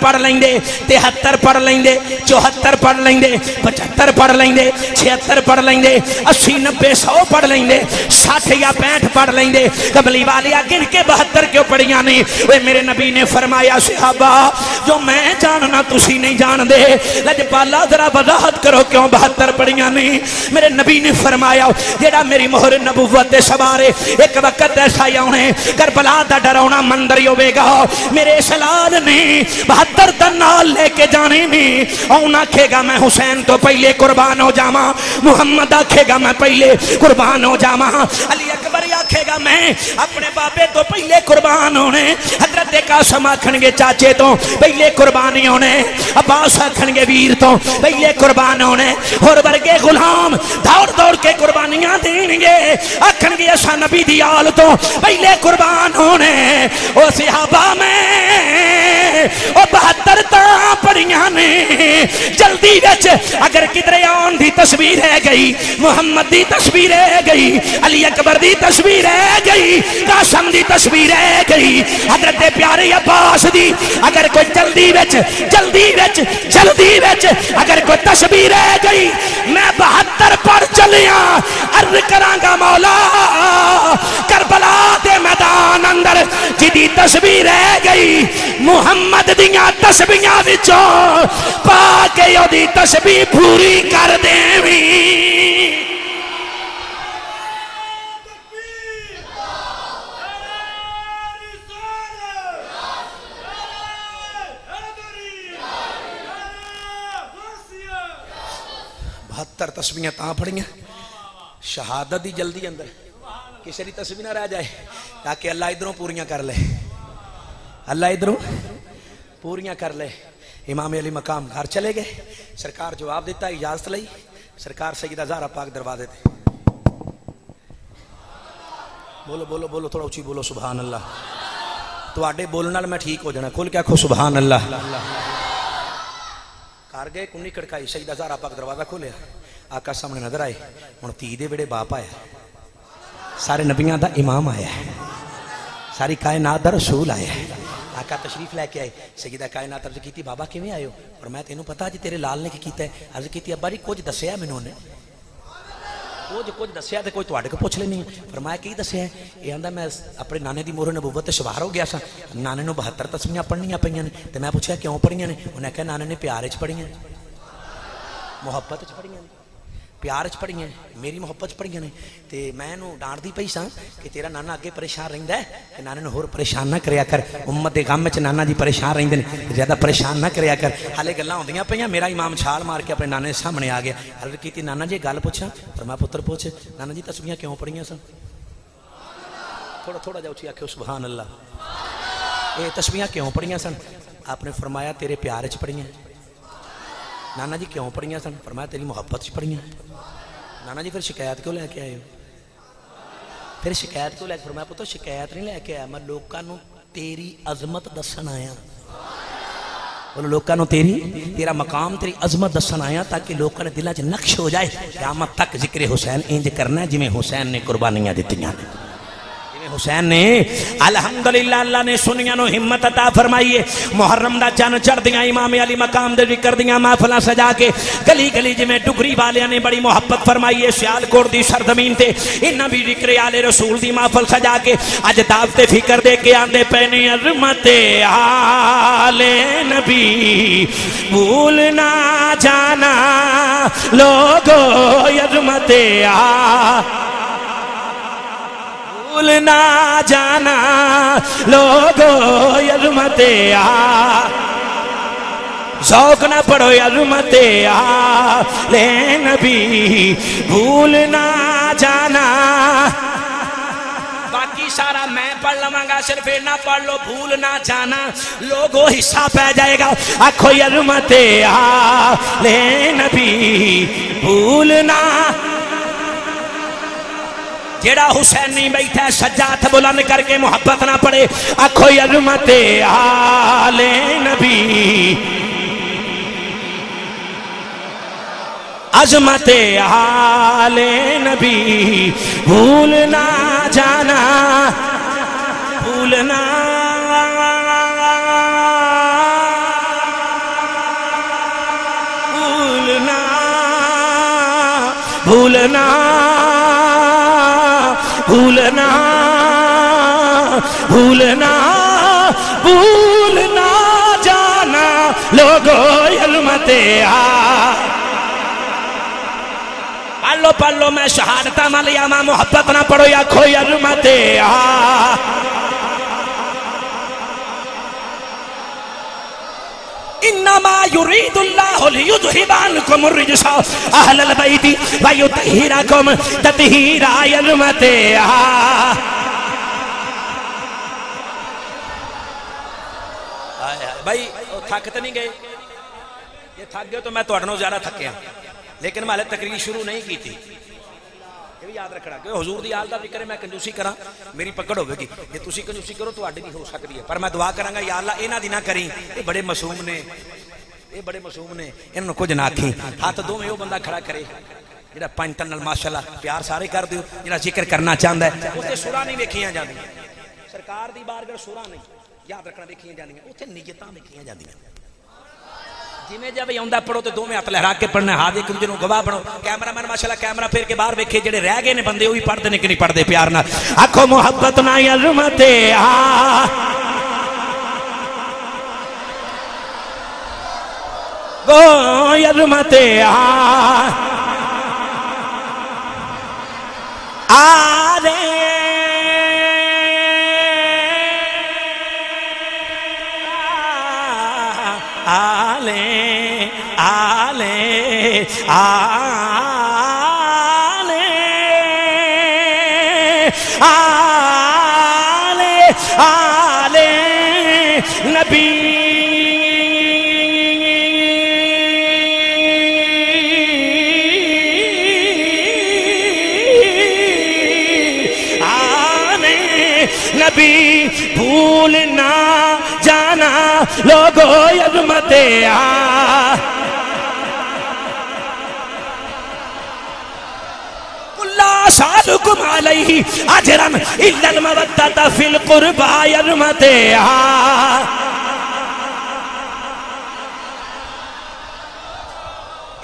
Speaker 1: پڑھ لیں دے تہتر پڑھ لیں دے چوہتر پڑھ لیں دے پچہتر پڑھ لیں دے چھہتر پڑھ لیں دے اسی نبے سو پڑھ لیں دے ساٹھ یا پینٹ پڑھ لیں دے قبلی والیا گن کے بہتر کیوں پڑھیاں نہیں؟ وہ میرے نبی نے فرمایا، صحابہ، جو میں جاننا تسی نہیں جان دے لج پالا ذرا وضاحت کرو کیوں بہتر پڑھیاں نہیں؟ میرے نبی نے فرمایا، جیڑا میری مہر نبوت دے سوارے ایک وقت ایسا ہی ہونے کربلا دا ڈرونا مندر ہی ہوے گا۔ میرے سلال نے بہتر تنال لے کے جانے نہیں اون آکھے گا، میں حسین تو پہلے قربان ہو جاما محمد آکھے گا، میں پہلے قربان ہو جاما علی اکبر آکھے گا میں، اپنے بابے تو پہلے قربان ہونے۔ حضرت قاسم آکھن گے چاچے تو پہلے قربانی ہونے۔ عباس آکھن گے ویر تو پہلے قربان ہونے۔ اور ورگے غلام دوڑ دوڑ کے قربانیاں دیں گے۔ آکھن گے ایسا نبی دی آل تو پہلے قربان ہونے۔ او صحابہ میں، او بہتر تا پڑیاں نے۔ جلدی وچ اگر کدرے آن دی تصویر ہے گئی، محمد دی تصویر ہے گئی، علی اکبر دی تصویر ہے گئی قاسم دی تصویر ہے گئی۔ حضرت پیارے عباس دی، اگر کوئی جلدی وچ جلدی وچ جلدی وچ اگر کوئی تصویر ہے گئی، میں بہتر پر چلیاں عرض کرانگا مولا، کربلا دے میدان اندر جدی تصویر ہے گئی، محمد دیاں تصویریں وچوں پا کے یو دی تصویر پوری کر دیں بھی
Speaker 2: بہتر تاں پڑھیاں۔ شہادت دی جلدی اندر کسی دی تسبیح نہ رہ جائے تاکہ اللہ ادھروں پوریاں کر لے۔ اللہ ادھروں پوریاں کر لے۔ امام علی مقام گھر چلے گئے۔ سرکار جواب دیتا، اجازت لئی۔ سرکار سیدہ زہرا پاک دروازے تے۔ بولو بولو بولو، تھوڑا اچھی بولو، سبحان اللہ۔ تو آڈے بولنا میں ٹھیک ہو جانا۔ کھل کے آکھو، سبحان اللہ۔
Speaker 1: گھر گئے، کنی کڑکائی سجدہ زہرا پاک دروازہ کھولیا۔ آقا سامنے نظر آئے ہن تی دے ویڑے باپ آیا سارے نبیاں دا امام آیا ہے ساری کائنات دا رسول آیا ہے آقا تشریف لے کے آئے سیدہ کائنات عرض کیتی بابا کیویں آئے ہو اور میں تینوں پتا جی تیرے لال نے کی کیتا ہے عرض کیتی ابا جی کچھ دسیا مینوں نے کچھ کچھ دسیا تے کوئی تواڈے کو پوچھ لینی فرمایا کی دسیا ہے یہ آندا میں اپنے نانے دی مہر نبوت تے سوار ہو گیا سا نانے نو 72 تسمیاں پڑھنیاں پئیاں نے میں پوچھیا کیوں پڑھیاں نے انہیں کہا نانے نے پیار وچ پڑھیاں محبت وچ پڑھیاں نے پیار چ پڑھیاں میری محبت چ پڑھیاں نے تے میں نو ڈانٹ دی پئی ساں کہ تیرا نانا اگے پریشان رہندا ہے کہ نانے نو پریشان نہ کریا کر امت دے غم وچ نانا جی پریشان رہندے نے زیادہ پریشان نہ کریا کر حالے گلاں ہوندیاں پئیاں میرا امام چھال مار کے اپنے نانے سامنے آ گیا عرض کیتی نانا جی گل پوچھاں فرمایا پتر پوچھ نانا جی تسبیحاں کیوں پڑھیاں سن تھوڑا تھوڑا جا اٹھی آکھو سبحان اللہ اے تسبیحاں کیوں پڑھیاں سن آپ نے فرمایا تیرے پیار وچ پڑھیاں نانا جی کیوں پڑھیاں سن؟ فرمایا تیری محبت چ پڑھیاں۔ نانا جی پھر شکایت کیوں لے کے آئے ہو؟ پھر شکایت کیوں لے کے فرمایا پتو شکایت نہیں لے کے آیا، میں لوکاں نو تیری عظمت دسن آیا۔ بولو لوکاں نو تیری تیرا مقام، تیری عظمت دسن آیا تاکہ لوکاں نے دلاں 'چ نقش ہو جائے۔ قیامت تک ذکر حسین انج کرنا ہے، جویں حسین نے قربانیاں دتیاں۔ نے جویں حسین نے، الحمدللہ اللہ نے سنیاں نو ہمت عطا فرمائیے۔ محرم دا چن چڑھ دیاں امام علی مقام دے ذکر دیاں محفلاں سجا کے۔ گلی گلی جی جویں ڈگری والیاں نے بڑی محبت فرمائی ہے سیال کوٹ دی سرزمین تے۔ انہاں بھی ذکر آل رسول دی محفل سجا کے۔ اج دعوت فکر دے کے آندے پینے عظمت آل نبی۔ بھولنا جانا لوگو عظمت آ بھولنا جانا لوگو عظمت آ ذوق نہ پڑھو عظمت آ لے نبی بھولنا جانا باقی سارا میں پڑھ لواں گا صرف نہ پڑھ لو بھول نہ جانا لوگوں حصہ پہ جائے گا آخو عظمت آ لے نبی بھولنا جیڑا حسین نہیں بیٹھا ہے سجات بلند کر کے محبت نہ پڑے۔ آخو عظمت آل نبی۔ عظمت آل نبی۔ بھولنا جانا بھولنا بھولنا بھولنا بھولنا بھولنا بھولنا جانا لوگو علمت آ۔ پڑھو پڑھو میں شہادتہ ملیا ماں محبت نہ پڑھو، یا کھوئی علمت آ۔ انما يريد الله ليذهب عنكم الرجس اهل البيت ويطهركم تطهيرا يا بھائی، تھک تو نہیں گئے؟ یہ تھک گئے تو میں تھوڑے زیادہ تھکیا۔ لیکن میں تقریر شروع نہیں کی تھی یہ بھی یاد رکھنا، کہ حضور دی آل دا ذکر ہے، میں کنجوسی کراں، میری پکڑ ہوے گی جے تسی کنجوسی کرو تو تواڈی بھی ہو سکتی ہے۔ پر میں دعا کراں گا، یا اللہ انہاں دی نہ کریں۔ یہ بڑے معصوم نے۔ یہ بڑے معصوم نے۔ انہاں نوں کچھ نہ آکھیں ہاتھ دو میں وہ بندہ کھڑا کرے۔ جڑا پنج تن ماشاءاللہ پیار سارے کر دیو، جڑا ذکر کرنا چاہندا ہے، اس اوتے سورا نہیں ویکھیاں جاندیاں۔ سرکار دی بارگاہ سورا نہیں۔ یاد رکھنا ویکھیاں جاندیاں اوتے نیتاں ویکھیاں جاندیاں جویں جب آਉਂਦਾ پڑھو تے دوویں ہاتھ لہرا کے پڑھنا ہاتھ ایک دوجے نوں گواہ بنو۔ کیمرہ مین ماشاءاللہ، کیمرہ پھیر کے باہر ویکھے، جڑے رہ گئے نے بندے وہی پڑھدے نے کہ نہیں پڑھدے، پیار نال۔ آکھو، محبت نہ عظمت آ۔ گو عظمت آ۔ آ رے آلے آلے آلے نبی۔ آنے نبی بھولنا جانا لوگو عظمت آ۔ اسألکم عليه اجرا الا المودة في القربى يرمتها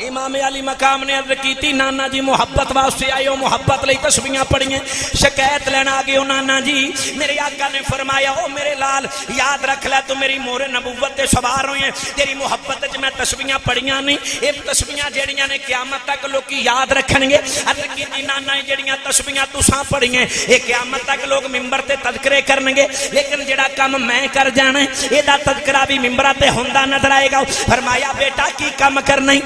Speaker 1: امام علی مقام نے عرض کی تھی نانا جی محبت واسطے آئے ہو، محبت لئی تسبیحاں پڑھیے شکایت لینا آگے ہو، نانا جی میرے آقا نے فرمایا، او میرے لال، یاد رکھ لے، تو میری مور نبوت دے سوار ہوئے ہیں، تیری محبت جو میں تسبیحاں پڑھیاں نہیں اے تسبیحاں جیڑیاں نے قیامت تک لوگ یاد رکھن گے عرض کی تھی نانا جی، جیڑیاں تسبیحاں تساں پڑھیے اے قیامت تک لوگ ممبر تے تذکرے کرن گے لیکن جڑا کام میں کر جانا ہے اے دا تذکرہ بھی ممبرہ تے ہوندا نظر آئے گا۔ فرمایا، بیٹا، کی کام کرنا ہے؟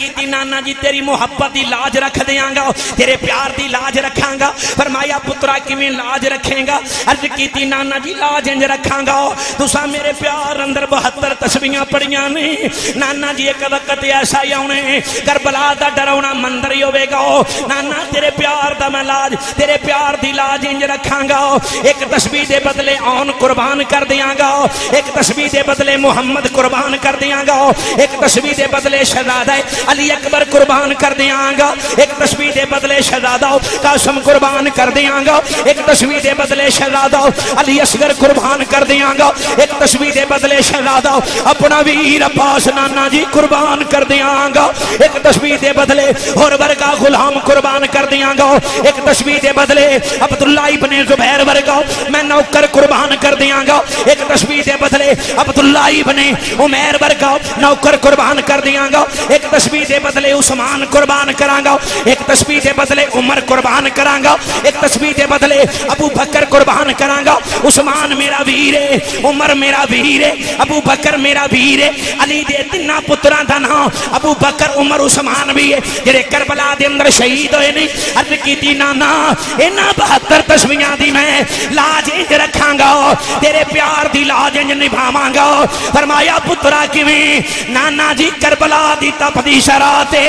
Speaker 1: عرض کی نانا جی تیری محبت دی لاج رکھ دیاں گا، تیرے پیار دی لاج رکھاں گا۔ فرمایا، پترا، کیویں لاج رکھیں گا؟ عرض کیتی نانا جی لاج انج رکھاں گا۔ تسا میرے پیار اندر 72 تسبیحاں پڑھیاں نے۔ نانا جی ایک وقت ایسا ہی آنے کربلا دا ڈراونا مندر ہی ہوے گا۔ نانا، تیرے پیار دا میں لاج، تیرے پیار دی لاج انج رکھاں گا۔ ایک تسبیح دے بدلے آن قربان کر دیاں گا۔ ایک تسبیح دے بدلے محمد قربان کر دیاں گا۔ ایک تسبیح دے بدلے شہزادہ علی اکبر قربان کر دیاں گا۔ ایک تسبیح دے بدلے شہزادہ قاسم قربان کر دیاں گا۔ ایک تسبیح دے بدلے شہزادہ علی اصغر قربان کر دیاں گا۔ ایک تسبیح دے بدلے شہزادہ اپنا ویر عباس نانا جی قربان کر دیاں گا۔ ایک تسبیح دے بدلے اور ورگا غلام قربان کر دیاں گا۔ ایک تسبیح دے بدلے عبداللہ ابن زبیر ورگا میں نوکر قربان کر دیاں گا۔ ایک تسبیح دے بدلے عبداللہ ابن عمیر ورگا نوکر قربان کر دیاں گا۔ ایک تسبیح دے بدلے عثمان قربان کرانگا ایک تسبیح دے بدلے عمر قربان کرانگا ایک تسبیح دے بدلے ابو بکر قربان کرانگا عثمان میرا ویر ہے، عمر میرا ویر ہے، ابو بکر میرا ویر ہے، علی دے تنہ پتران دا نا ابو بکر، عمر، عثمان بھی ہے جرے کربلا دے اندر شہید ہوئے نہیں عرض کی تی نانا، اینا بہتر تسبیحاں دی میں لاج انج رکھاں گا تیرے پیار دی لاج انج نبھاواں گا۔ فرمایا، پترا کیویں؟ نانا جی کربلا دی تپ دی شراتے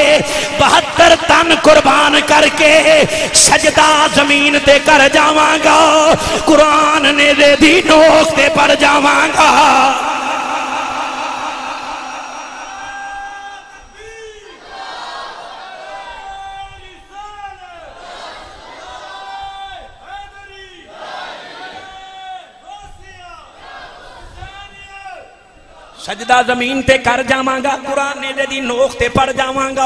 Speaker 1: بہتر تن قربان کر کے سجدہ زمین تے کر جاواں گا، قرآن نے دے دی نوک تے پر جاواں گا۔ سجدہ زمین تے کر جاواں گا قرآن نے دے دی نوک تے پڑ جاواں گا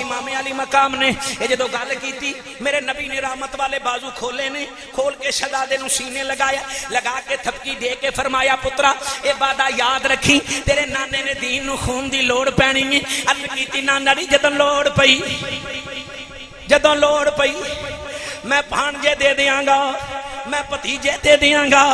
Speaker 1: امام علی مقام نے یہ جدو گل کیتی، میرے نبی نے رحمت والے بازو کھولے نے، کھول کے شہزادے نو سینے لگایا، لگا کے تھپکی دے کے فرمایا، پترا، اے وعدہ یاد رکھی، تیرے نانے نے دین نو خون دی لوڑ پینی ہے۔ عرض کیتی، نانا دی جدوں لوڑ پئی، جدوں لوڑ پئی، میں بھانجے دے دیاں گا۔ میں پتیجے دے دیاں گا۔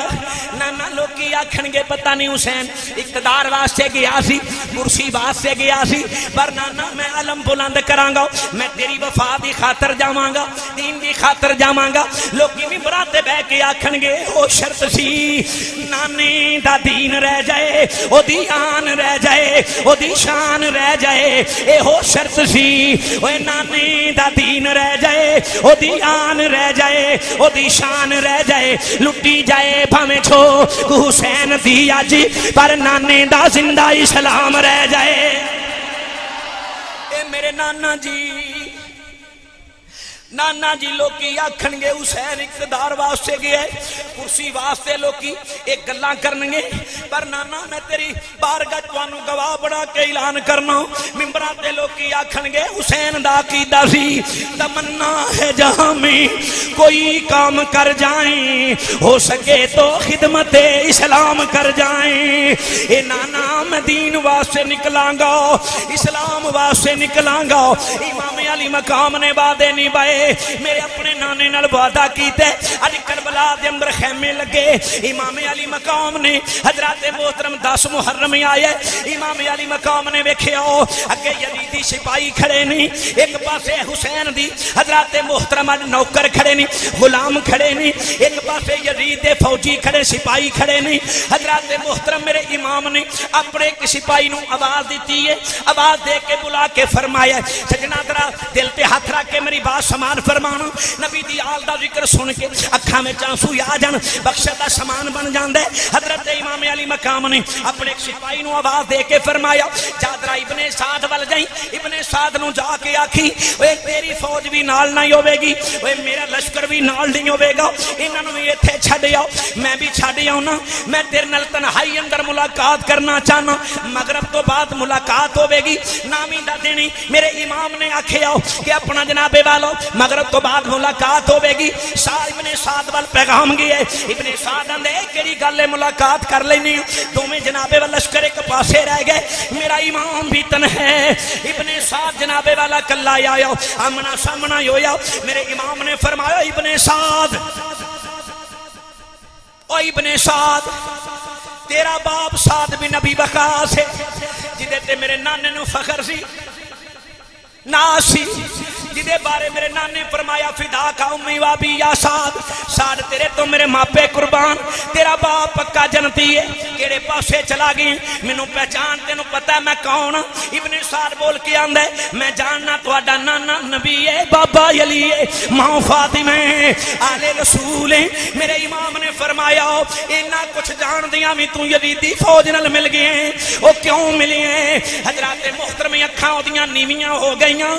Speaker 1: نانا لوکی آکھن گے، پتہ نہیں حسین اقتدار واسطے گیا سی مرسی واسطے گیا سی، پر نانا میں علم بلند کران گا میں تیری وفا دی خاطر جاواں گا دین دی خاطر جاواں گا لوکی بھی براتے بہ کے آکھن گے، او شرط سی، نانے دا دین رہ جائے، او دی آن رہ جائے، او دی شان رہ جائے۔ اے ہو شرط سی اوے نانے دا دین رہ جائے، او دی آن رہ جائے، او دی شان رہ جائے، لٹی جائے بھامے چھو حسین دیا جی پر نانے دا زندہ اسلام رہ جائے۔ اے میرے نانا جی۔ نانا جی لوکی آکھن گے حسین اقتدار واسطے گئے کرسی واسطے لوکی ایک گلاں کرنگے۔ پر نانا، میں تیری بارگاہ توانو گواہ بڑا کے اعلان کرنا ممبرہ تے لوکی آکھن گے، حسین دا کی سی۔ تمنا ہے جہاں میں کوئی کام کر جائیں، ہو سکے تو خدمت اسلام کر جائیں۔ اے نانا، میں دین واسطے نکلاں گا، اسلام واسطے نکلاں گا۔ امام علی مقام نے بادے نہیں بائے میرے اپنے نانے نال وعدہ کیتے اج کربلا دے اندر خیمے لگے۔ امام علی مقام نے حضرات محترم 10 محرم آئے امام علی مقام نے ویکھیا اگے یزیدی سپاہی کھڑے نہیں ایک پاسے حسین دی۔ حضرات محترم اج نوکر کھڑے نہیں غلام کھڑے نہیں ایک پاسے یزید دے فوجی کھڑے، سپاہی کھڑے نہیں حضرات محترم، میرے امام نے اپنے ایک سپاہی نو آواز دیتی ہے۔ آواز دے کے بلا کے فرمایا سجنا ذرا دل تے ہاتھ رکھ کے میری بات سما ایمان فرمانا۔ نبی دی آل دا ذکر سن کے اکھاں
Speaker 3: میں چانسو آ جان بخشت دا سامان بن جاندے حضرت امام علی مقام نے اپنے ایک سپاہی نو آواز دے کے فرمایا جادرا ابن سعد ول جائیں۔ ابن سعد نو جا کے آکھی اوے تیری فوج بھی نال نہیں ہوے گی اوے میرا لشکر بھی نال نہیں ہوے گا۔ انہاں نو بھی ایتھے چھڈ آؤ، میں بھی چھڈ آؤنا۔ میں تیرے نال تنہائی اندر ملاقات کرنا چاہنا۔ مغرب تو بعد ملاقات ہوے گی۔ نامی دا دینی۔ میرے امام نے آکھیا کہ اپنا جناب والو مغرب تو بعد ملاقات ہوے گی سار ابن سعد وال پیغام گئے ابن سعد اندے کیڑی گل ہے، ملاقات کر لینی دوویں جناب والا لشکر ایک پاسے رہ گئے۔ میرا امام بھی تن ہے۔ ابن سعد جناب والا کلا آیا۔ آمنا سامنا ہی ہویا۔ میرے امام نے فرمایا، ابن سعد او ابن سعد، تیرا باپ سعد بن نبی وقاص ہے، جدے تے میرے نانے نو فخر سی ناسی جدے بارے میرے نانے فرمایا، فدا کا امی وابی یا ساد ساد تیرے تو میرے ماپے قربان، تیرا باپ پکا جنتی ہے، کیڑے پاسے چلا گئی، مینوں پہچان تینوں پتہ ہے میں کون ہاں؟ ابن سعد بول کے آندا ہے، میں جاننا تہاڈا نانا نبی ہے، بابا علی ہے، ماں فاطمہ ہے، آل رسول ہے میرے امام نے فرمایا اینا کچھ جان دیاں بھی تو یزیدی فوج نال مل گئے ہیں۔ او کیوں ملی ہیں؟ حضرات محترم اکھاں اودیاں نیویاں ہو گئیاں۔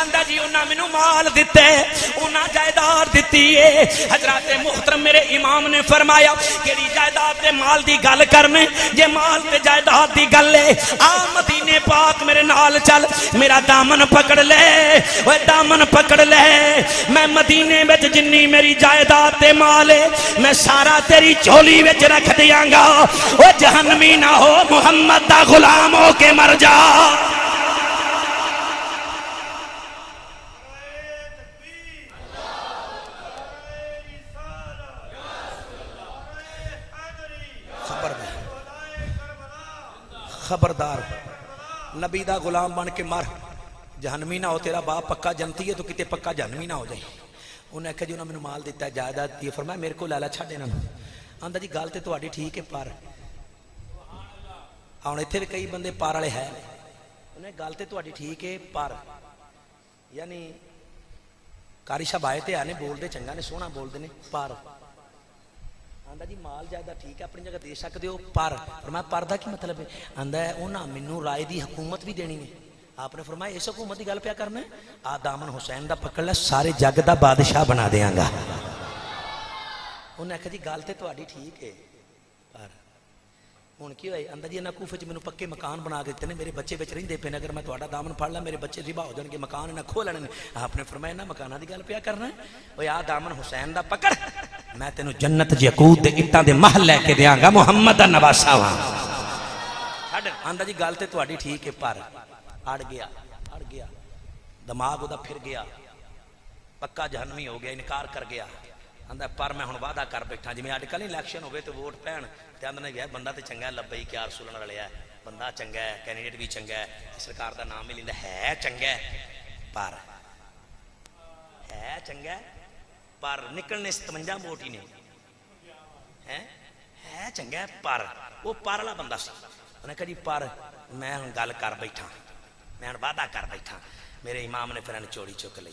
Speaker 3: آندا جی انہاں مینوں مال دتا ہے انہاں جائیداد دتی ہے حضرات محترم میرے امام نے فرمایا، کیڑی جائیداد تے مال دی گل کرنے، جے مال تے جائیداد دی گل ہے آ مدینے پاک میرے نال چل، میرا دامن پکڑ لے۔ اوے دامن پکڑ لے۔ میں مدینے وچ جنی میری جائیداد تے مال ہے میں سارا تیری چولی وچ رکھ دیاں گا۔ او جہنمی نہ ہو، محمد دا غلام ہو کے مر جا۔
Speaker 1: خبردار نبی دا غلام بن کے مر جہنمی نہ ہو تیرا باپ پکا جنتی ہے تو کتے پکا جہنمی نہ ہو جائے انہیں کہا جی انہوں نے مینوں مال دیتا ہے جائیداد دی فرمایا میرے کو لالا چھڈ انہاں نوں آندا جی گل تے تہاڈی ٹھیک ہے پر ہن ایتھے بھی کئی بندے پار والے ہے انہیں گل تے تہاڈی ٹھیک ہے پر یعنی کاری صاحب آئے تے آنے بول دے چنگا نے سونا بول دے نے پر آندا جی مال جائیداد ٹھیک ہے اپنی جگہ دے سکتے ہو پر فرمایا پر دا کی مطلب ہے آندا ہے انہاں مینوں رائے دی حکومت بھی دینی ہے آپ نے فرمایا اس حکومت کی گل پیا کرنا ہے آ دامن حسین دا پکڑ لے سارے جگ دا بادشاہ بنا دیاں گا انہیں آخیا جی گل تے تہاڈی ٹھیک ہے ہوں کی ہوئی آندا جی انہاں کوفے چ مینوں پکے مکان بنا کے دیتے نے میرے بچے وچ رہندے پے اگر میں تہاڈا دامن پھڑ لا میرے بچے ذبح ہو جان گے مکان انہاں کھو لینے آپ نے فرمایا انہاں مکاناں دی گل پیا کرنا ہے اوے آ دامن حسین دا پکڑ میں تینوں جنت یقود دے اٹاں دے محل لے کے دیاں گا محمد دا نواسا واں چھڈ آندا جی گل تے تہاڈی ٹھیک ہے پر اڑ گیا اڑ گیا دماغ دا پھر گیا پکا جہنمی ہو گیا انکار کر گیا آندا پر میں ہن وعدہ کر بیٹھا جویں اج کل الیکشن ہوے تے ووٹ پین تے آندا نے بندہ تے چنگا ہے لبئی کیا رسول اللہ رلیا ہے بندہ چنگا ہے کینڈیڈیٹ بھی چنگا ہے سرکار دا نام ہی لیندا ہے چنگا ہے پر ہے چنگا ہے پر نکلنے 57 ووٹ ہی نہیں ہے ہے چنگا ہے پر وہ پر والا بندہ سی انہیں کہا جی پر میں ہن گل کر بیٹھا میں ہن وعدہ کر بیٹھا میرے امام نے پھر انہیں چوڑی چک لی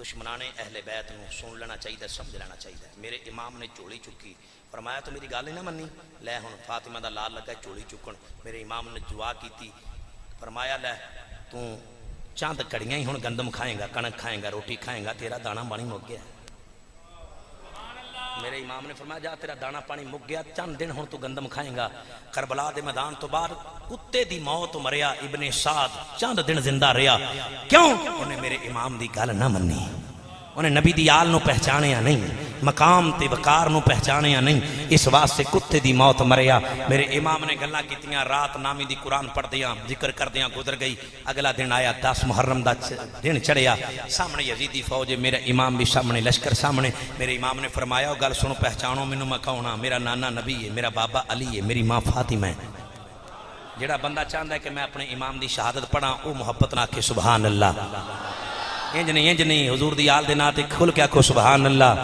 Speaker 1: دشمنان اہل بیت نو سن لینا چاہیے سمجھ لینا چاہیے میرے امام نے چولی چکی۔ فرمایا تو میری گل ہی نہ منی لے ہوں فاطمہ دا لال لگا چولی چکن۔ میرے امام نے دعا کیتی۔ فرمایا لے، تو چاند کڑیاں ہی ہوں گندم کھائیں گا کنک کھائیں گا، روٹی کھائیں گا، تیرا دانا بانی مک گیا۔ میرے امام نے فرمایا، جا تیرا دانا پانی مک گیا، چند دن ہوں تو گندم کھائیں گا۔ کربلا دے میدان تو بعد کتے دی موت مریا، ابن سعد چند دن زندہ رہیا۔ کیوں؟ انہیں میرے امام دی گل نہ منی۔ انہیں نبی دی آل نو پہچانیا نہیں؟ مقام تے وقار نو پہچانیا نہیں؟ اس واسطے کتے دی موت مریا میرے امام نے گلاں کیتیاں، رات نامی دی قرآن پڑھ دیاں ذکر کر دیاں گزر گئی۔ اگلا دن آیا، دس محرم دا دن چڑھیا سامنے یزیدی فوج ہے میرا امام بھی سامنے، لشکر سامنے۔ میرے امام نے فرمایا گل سنو، پہچانو مینوں، میں کہونا میرا نانا نبی ہے، میرا بابا علی ہے، میری ماں فاطمہ ہے۔ جڑا بندہ چاہتا ہے کہ میں اپنے امام دی شہادت پڑھا او محبت نہ آکھے، سبحان اللہ۔ انج نہیں انج نہیں حضور دی آل دے ناتے کھل کے کھو سبحان اللہ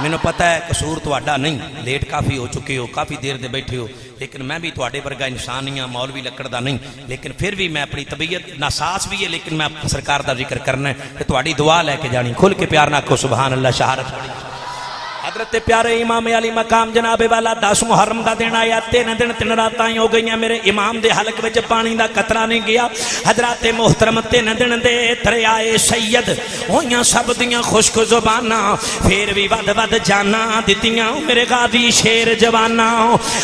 Speaker 4: میں نے پتہ ہے قصور تہاڈا نہیں لیٹ کافی ہو چکے ہو کافی دیر دے بیٹھے ہو لیکن میں بھی تہاڈے ورگا انسان ہی ہاں مولوی لکڑ دا نہیں لیکن پھر بھی میں اپنی طبیعت ناساس بھی ہے لیکن میں سرکار دا ذکر کرنا ہے کہ اڈی دعا لے کے جانی کھل کے پیار نہ آکھو سبحان اللہ شہادت
Speaker 1: حضرت پیارے امام علی مقام جناب والا دس محرم دا دن آیا، تین دن، تین راتاں ہو گئی ہیں میرے امام دے حلق وچ پانی دا قطرہ نہیں گیا۔ حضرات محترم تین دن دے دریائے سید ہویاں سب دیاں خشک زباناں۔ پھر بھی ود ود جانا دتیاں۔ میرے غازی شیر جوانا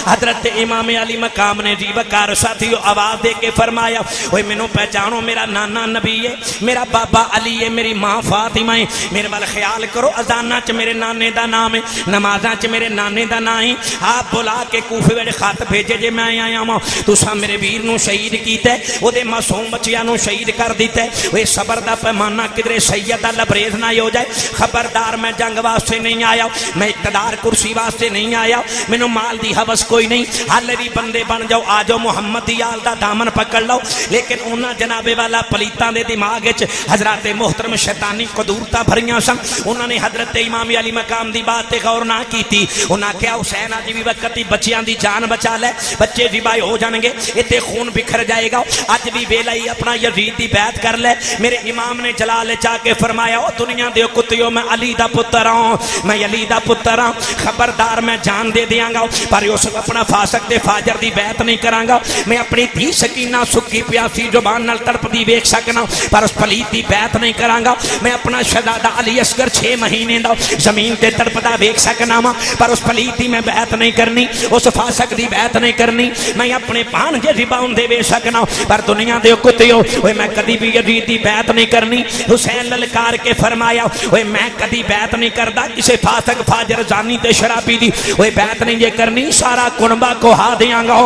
Speaker 1: حضرت امام علی مقام نے جی وکار ساتھیو آواز دے کے فرمایا اوے مینوں پہچانو میرا نانا نبی ہے، میرا بابا علی ہے، میری ماں فاطمہ ہے۔ میرے وال خیال کرو اذاناں چ میرے نانے دا نام نام ہے نمازاں چ میرے نانے دا نام ہے۔ آپ بلا کے کوفے وچ خط بھیجے جے میں آیا ہاں۔ تساں میرے ویر نو شہید کیتا ہے۔ او دے معصوم بچیاں نو شہید کر دیتا ہے۔ اوے صبر دا پیمانہ کدرے سید دا لبریز نہ ہو جائے۔ خبردار میں جنگ واسطے نہیں آیا۔ میں اقتدار کرسی واسطے نہیں آیا۔ مینوں مال دی حوث کوئی نہیں۔ حالے بھی بندے بن جاؤ۔ آ جاؤ محمد دی آل دا دامن پکڑ لو۔ لیکن انہاں جناب والا پلیتاں دے دماغ وچ حضرات محترم شیطانی قدورتا بھریاں سن۔ انہاں نے حضرت امام علی مقام دی بات تے غور نہ کیتی۔ انہاں کیا حسین اج جی بھی وقت دی بچیاں دی جان بچا لے۔ بچے ذبح ہو جان گے، ایتھے خون بکھر جائے گا۔ اج بھی ویلا ہی اپنا یزید دی بیعت کر لے۔ میرے امام نے جلال چا کے فرمایا، او دنیا دے کتیو، میں علی دا پتر ہوں۔ میں علی دا پتر ہوں۔ خبردار میں جان دے دیاں گا۔ پر اس اپنا فاسق دے فاجر دی بیعت نہیں کراں گا۔ میں اپنی دھی سکینہ سکی پیاسی زبان نال تڑپ دی ویکھ سکنا۔ پر اس پلیت دی بیعت نہیں کراں گا۔ میں اپنا شہزادہ علی اصغر 6 مہینے دا زمین تے تڑپدا ویکھ سکنا وا پر اس پلیت دی میں بیعت نہیں کرنی، اس فاسق دی بیعت نہیں کرنی، میں اپنے پان جے زبان دے ویکھ سکنا پر دنیا دے کتیو اوے میں کدی بھی یزید دی بیعت نہیں کرنی۔ حسین للکار کے فرمایا اوے میں کدی بیعت نہیں کردا کسے فاسق فاجر زانی تے شرابی دی اوے بیعت نہیں جے کرنی، سارا کنبا کو ہا دیاں گا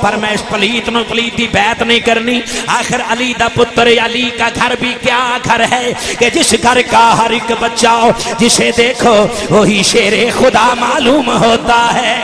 Speaker 1: پر میں اس پلیت نو پلیت دی بیعت نہیں کرنی۔ آخر علی دا پتر علی کا گھر بھی کیا گھر ہے، کہ جس گھر کا ہر ایک بچہ ہو، جسے دیکھو، وہی شیر خدا معلوم ہوتا ہے۔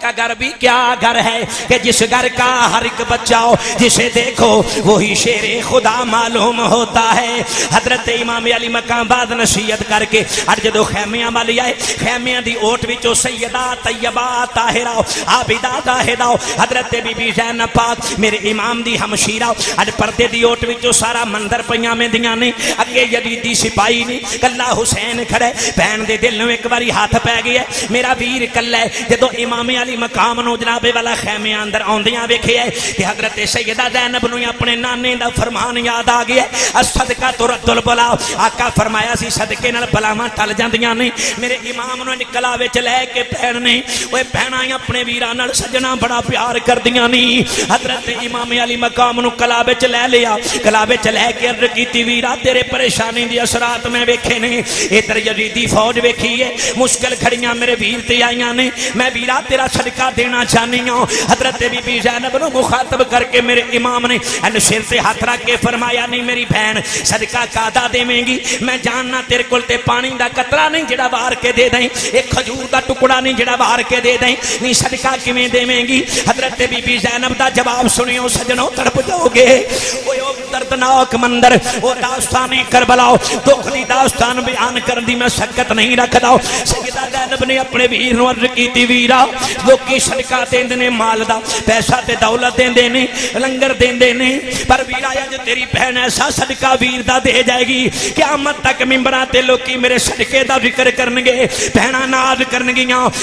Speaker 1: کا گھر بھی کیا گھر ہے کہ جس گھر کا ہر ایک بچہ ہو، جسے دیکھو، وہی شیر خدا معلوم ہوتا ہے۔ حضرت امام علی مقام بعد نصیحت کر کے اج جدو خیمیاں والی آئے خیمیاں دی اوٹ وچوں سیدہ طیبہ طاہرہ، عابدہ زاہدہ حضرت بی بی زینب پاک، میرے امام دی ہمشیرہ اج پردے دی اوٹ وچوں سارا مندر پیاں میں دیاں نے۔ اگے یزیدی سپاہی نے، کلا حسین کھڑے، بہن دے دل نو ایک باری ہاتھ پے گیا میرا ویر کلا ہے، جدو امام علی علی مقام نو جناب والا خیمے اندر آندیاں ویکھے ہے کہ حضرت سیدہ زینب نو اپنے نانے دا فرمان یاد آ گیا ہے۔ صدقہ تو ترد البلا آقا فرمایا سی صدقے نال بلاواں ٹل جاندیاں نے۔ میرے امام نو نکلا وچ لے کے بہن نے۔ اوے بہناں اپنے ویراں نال سجنا بڑا پیار کردیاں نی۔ حضرت امام علی مقام نو کلا وچ لے لیا۔ کلا وچ لے کے عرض کیتی، ویرا، تیرے پریشانی دی اثرات میں ویکھے نے۔ ادھر یزیدی فوج ویکھی ہے۔ مشکل کھڑیاں میرے ویر تے آئیاں نے۔ میں ویرا، تیرا صدقہ دینا چاہنی ہوں۔ حضرت بی بی زینب نو مخاطب کر کے میرے امام نے ان سر سے ہاتھ رکھ کے فرمایا، نہیں میری بہن، صدقہ کادا دے میں گی؟ میں جاننا تیرے کول تے پانی دا قطرہ نہیں جڑا بار کے دے دیں۔ ایک کھجور دا ٹکڑا نہیں جڑا بار کے دے دیں۔ نہیں صدقہ کیویں دے میں گی؟ حضرت بی بی زینب دا جواب سنیو سجنوں تڑپ جاؤ گے۔ اوے او دردناک مندر، او داستان کربلا دکھ دی داستان بیان کر دی میں سکت نہیں رکھدا۔ سیدہ زینب نے اپنے ویر نو عرض کیتی، ویرا لوکی صدقہ دیندے نے مال دا پیسہ تے دولت دیندے نے لنگر دیندے نے پر ویرا اج تیری بہن ایسا صدقہ ویر دا دے جائے گی قیامت تک ممبراں تے لوکی میرے صدقے دا ذکر کرن گے بہناں ناز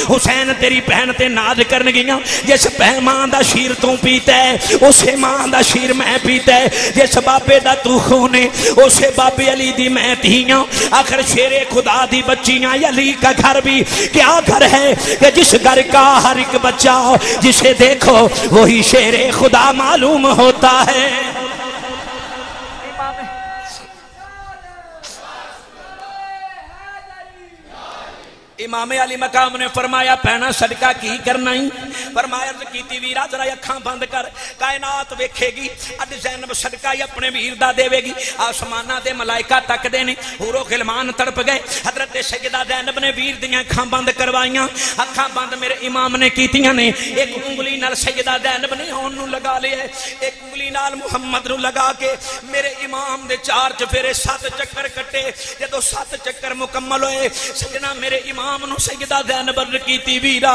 Speaker 1: حسین تیری بہن تے ناز کرن گیاں جس ماں دا شیر تو پیتا ہے اسے ماں دا شیر میں پیتا ہے جس بابے دا تو خون اسے بابے علی دی میں آخر شیر خدا دی بچیاں علی کا گھر بھی کیا گھر ہے کہ جس گھر کا ہر ایک بچہ جسے دیکھو وہی شیر خدا معلوم ہوتا ہے۔ امام علی مقام نے فرمایا پہنا صدقہ کی کرنا ہی؟ فرمایا، عرض کیتی ویرا ذرا اکھاں بند کر، کائنات ویکھے گی، اج زینب صدقہ ہی اپنے ویر دا دے گی آسمانہ دے ملائکہ تک دے نے حور غلمان تڑپ گئے، حضرت سیدہ زینب نے ویر دیاں اکھاں بند کروائیاں، اکھاں بند میرے امام نے کیتیاں نے، ایک انگلی نال سیدہ زینب نے ہون نو لگا لیا ہے، ایک انگلی نال محمد نو لگا کے میرے امام دے چار چفیرے سات چکر کٹے، جدو سات چکر مکمل ہوئے سجنا میرے امام امام نو سیدہ زینب کیتی ویرا،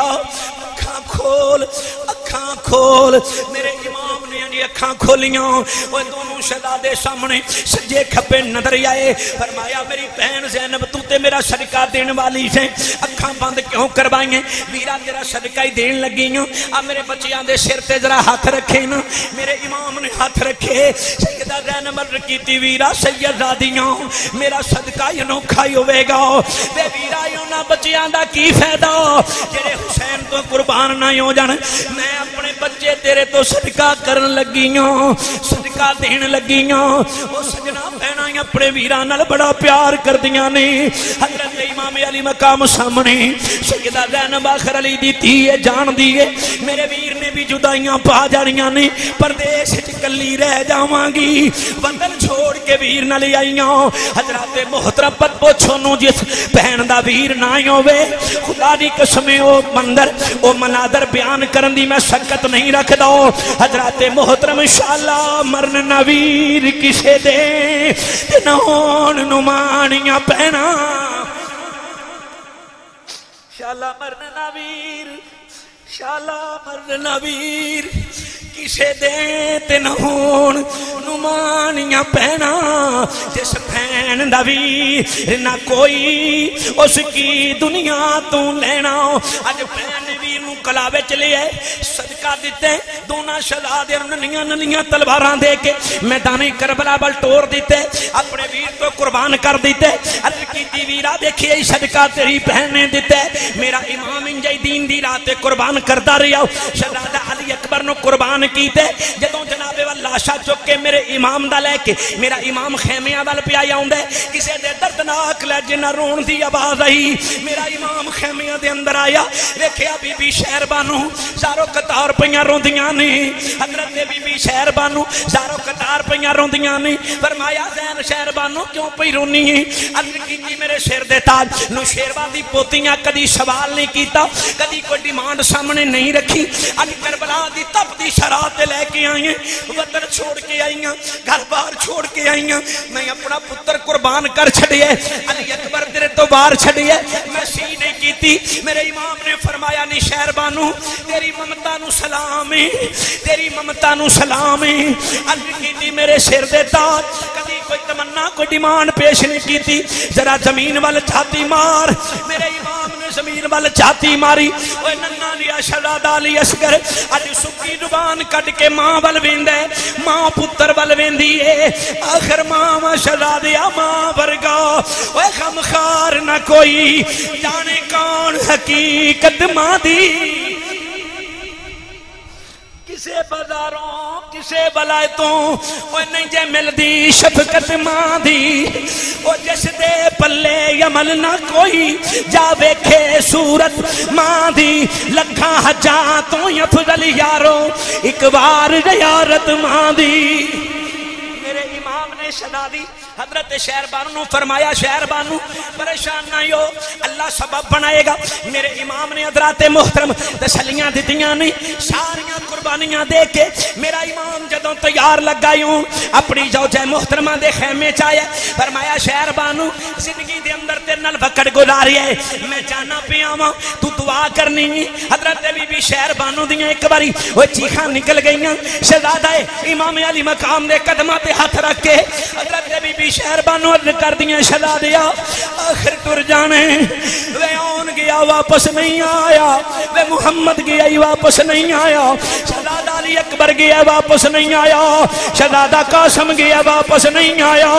Speaker 1: اکھاں کھول اکھاں کھول۔ میرے امام نے یعنی اکھاں کھولیاں۔ وہ دونوں شہزادے سامنے سجے کھپے نظر آئے۔ فرمایا، میری بہن زینب، تو تے میرا صدقہ دین والی سے اکھاں بند کیوں کروائیں؟ ویرا، تیرا صدقہ ہی دین لگی ہوں اب میرے بچیاں دے سر تے ذرا ہاتھ رکھے نا۔ میرے امام نے ہاتھ رکھے۔ سیدہ زینب کیتی ویرا سیدادیاں میرا صدقہ ہی انوکھا ہی ہوئے گا۔ بے ویرا ہی انہاں بچیاں دا کی فائدہ جڑے حسین تو قربان نہ ہو جان میں اپنے بچے تیرے تو صدقہ کرن لگی ہوں صدقہ دین لگی ہوں او سجنا بہنا اپنے ویران نال بڑا پیار کر دیاں نے حضرت امام علی مقام سامنے سیدہ زینب آخر علی دی تھی ہے جان دیئے میرے ویر بھی جدائیاں پا جانیاں نے پردیش چکلی رہ جاواں گی۔ وطن چھوڑ کے ویر نہ لے آئیاں۔ حضرت محترم پت پوچھو نو، جس بہن دا ویر نہ آئی ہوئے خدا دی قسمیں او مندر، او منادر بیان کرن دی میں سکت نہیں رکھ دو حضرت محترم، انشاءاللہ مرن نویر کسے دے نون نمانیاں پہنا۔ شالا مرن نہ نویر شالا مرن نویر کسے دے تے نہون نمانیاں پہنا جس پہن دا نہ کوئی، اس کی دنیا تو لینا۔ اج پہن ویر نو کلاوے چلے ہے صدقہ دیتے دونا شلا دے، ننیاں ننیاں تلواراں دے کے میدان کربلا بل ٹور دیتے اپنے ویر تو قربان کر دیتے عرض کی دی ویرا دیکھئے صدقہ تیری بہنے دیتے میرا امام انجائی دین دی رات قربان کردہ رہا شہزادہ علی اکبر نو قربان کیتے۔ جدوں جناب لاشا چک کے میرے امام دا لے کے میرا امام خیمیاں وال پہ آیا ہوندے کسے دے دردناک لے جنہ رون دی آواز آئی۔ میرا امام خیمیاں دے اندر آیا۔ ویکھیا بی بی شہر بانو سارو قطار پیاں روندیاں نے۔ حضرت بی بی شہر بانو سارو قطار پیاں روندیاں نے۔ فرمایا، زین شہر بانو، کیوں پئی رونی ہے؟ عرض کیتی میرے شیر دے تاج، نو شیروان دی پوتیاں کدی سوال نہیں کیتا، کدی کوئی ڈیمانڈ سامنے سامنے نہیں رکھی۔ اج کربلا دی تپ دی شرات لے کے آئی ہیں۔ وطن چھوڑ کے آئی ہیں۔ گھر بار چھوڑ کے آئی ہیں۔ میں اپنا پتر قربان کر چھڑیے علی اکبر تیرے تو بار چھڑیے میں سی نہیں کیتی۔ میرے امام نے فرمایا، نی شہر بانو، تیری ممتا نو سلامی تیری ممتا نو سلامی علی کیتی میرے سر دے تاج۔ کبھی کوئی تمنا، کوئی ڈیمانڈ پیش نہیں کیتی۔ ذرا زمین وال چھاتی مار۔ میرے امام نے زمین وال چھاتی ماری۔ اوے ننا لیا شہزادہ علی اصغر۔ اج سکی زبان کٹ کے ماں ول ویندا ہے۔ ماں پتر ول ویندی ہے۔ آخر ماں شہزادیا ماں ورگا۔ اوے غم خار نہ کوئی۔ جانے کون حقیقت ماں دی؟ کسے بازاروں، کسے بلائتوں وہ نہیں جے مل دی شفقت ماں دی۔ وہ جس دے پلے یمل نہ کوئی، جا ویکھے صورت ماں دی۔ لکھاں حجاں تو یفضل یارو، ایک بار زیارت ماں دی۔ میرے امام نے شدا دی حضرت شہر بانو فرمایا شہر بانو پریشان نہ ہو، اللہ سبب بنائے گا۔ میرے امام نے حضرات محترم تسلیاں دیتیاں نہیں ساریاں قربانیاں دے کے میرا امام جدوں تیار لگائی ہوں، اپنی جو جے محترمہ دے خیمے چاہے فرمایا شہر بانو زندگی دے اندر تیرے نال وقت گزاری ہے۔ میں جانا پہ آواں تو دعا کرنی حضرت بی بی شہر بانو دیاں ایک باری وہ چیخاں نکل گئیاں۔ شہزادہ امام علی مقام دے قدمہ تے ہاتھ رکھ کے حضرت بی بی شہر بانو عرض کر دیاں شہزا دیا آخر تر جانے۔ وے آن گیا، واپس نہیں آیا۔ وے محمد گیا ہی واپس نہیں آیا۔ شہزادہ علی اکبر گیا، واپس نہیں آیا۔ شہزادہ قاسم گیا، واپس نہیں آیا۔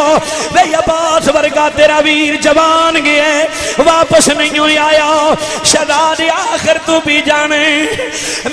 Speaker 1: وے عباس ورگا تیرا ویر جوان گیا، واپس نہیں آیا۔ شہزادہ آخر تو بھی جانے۔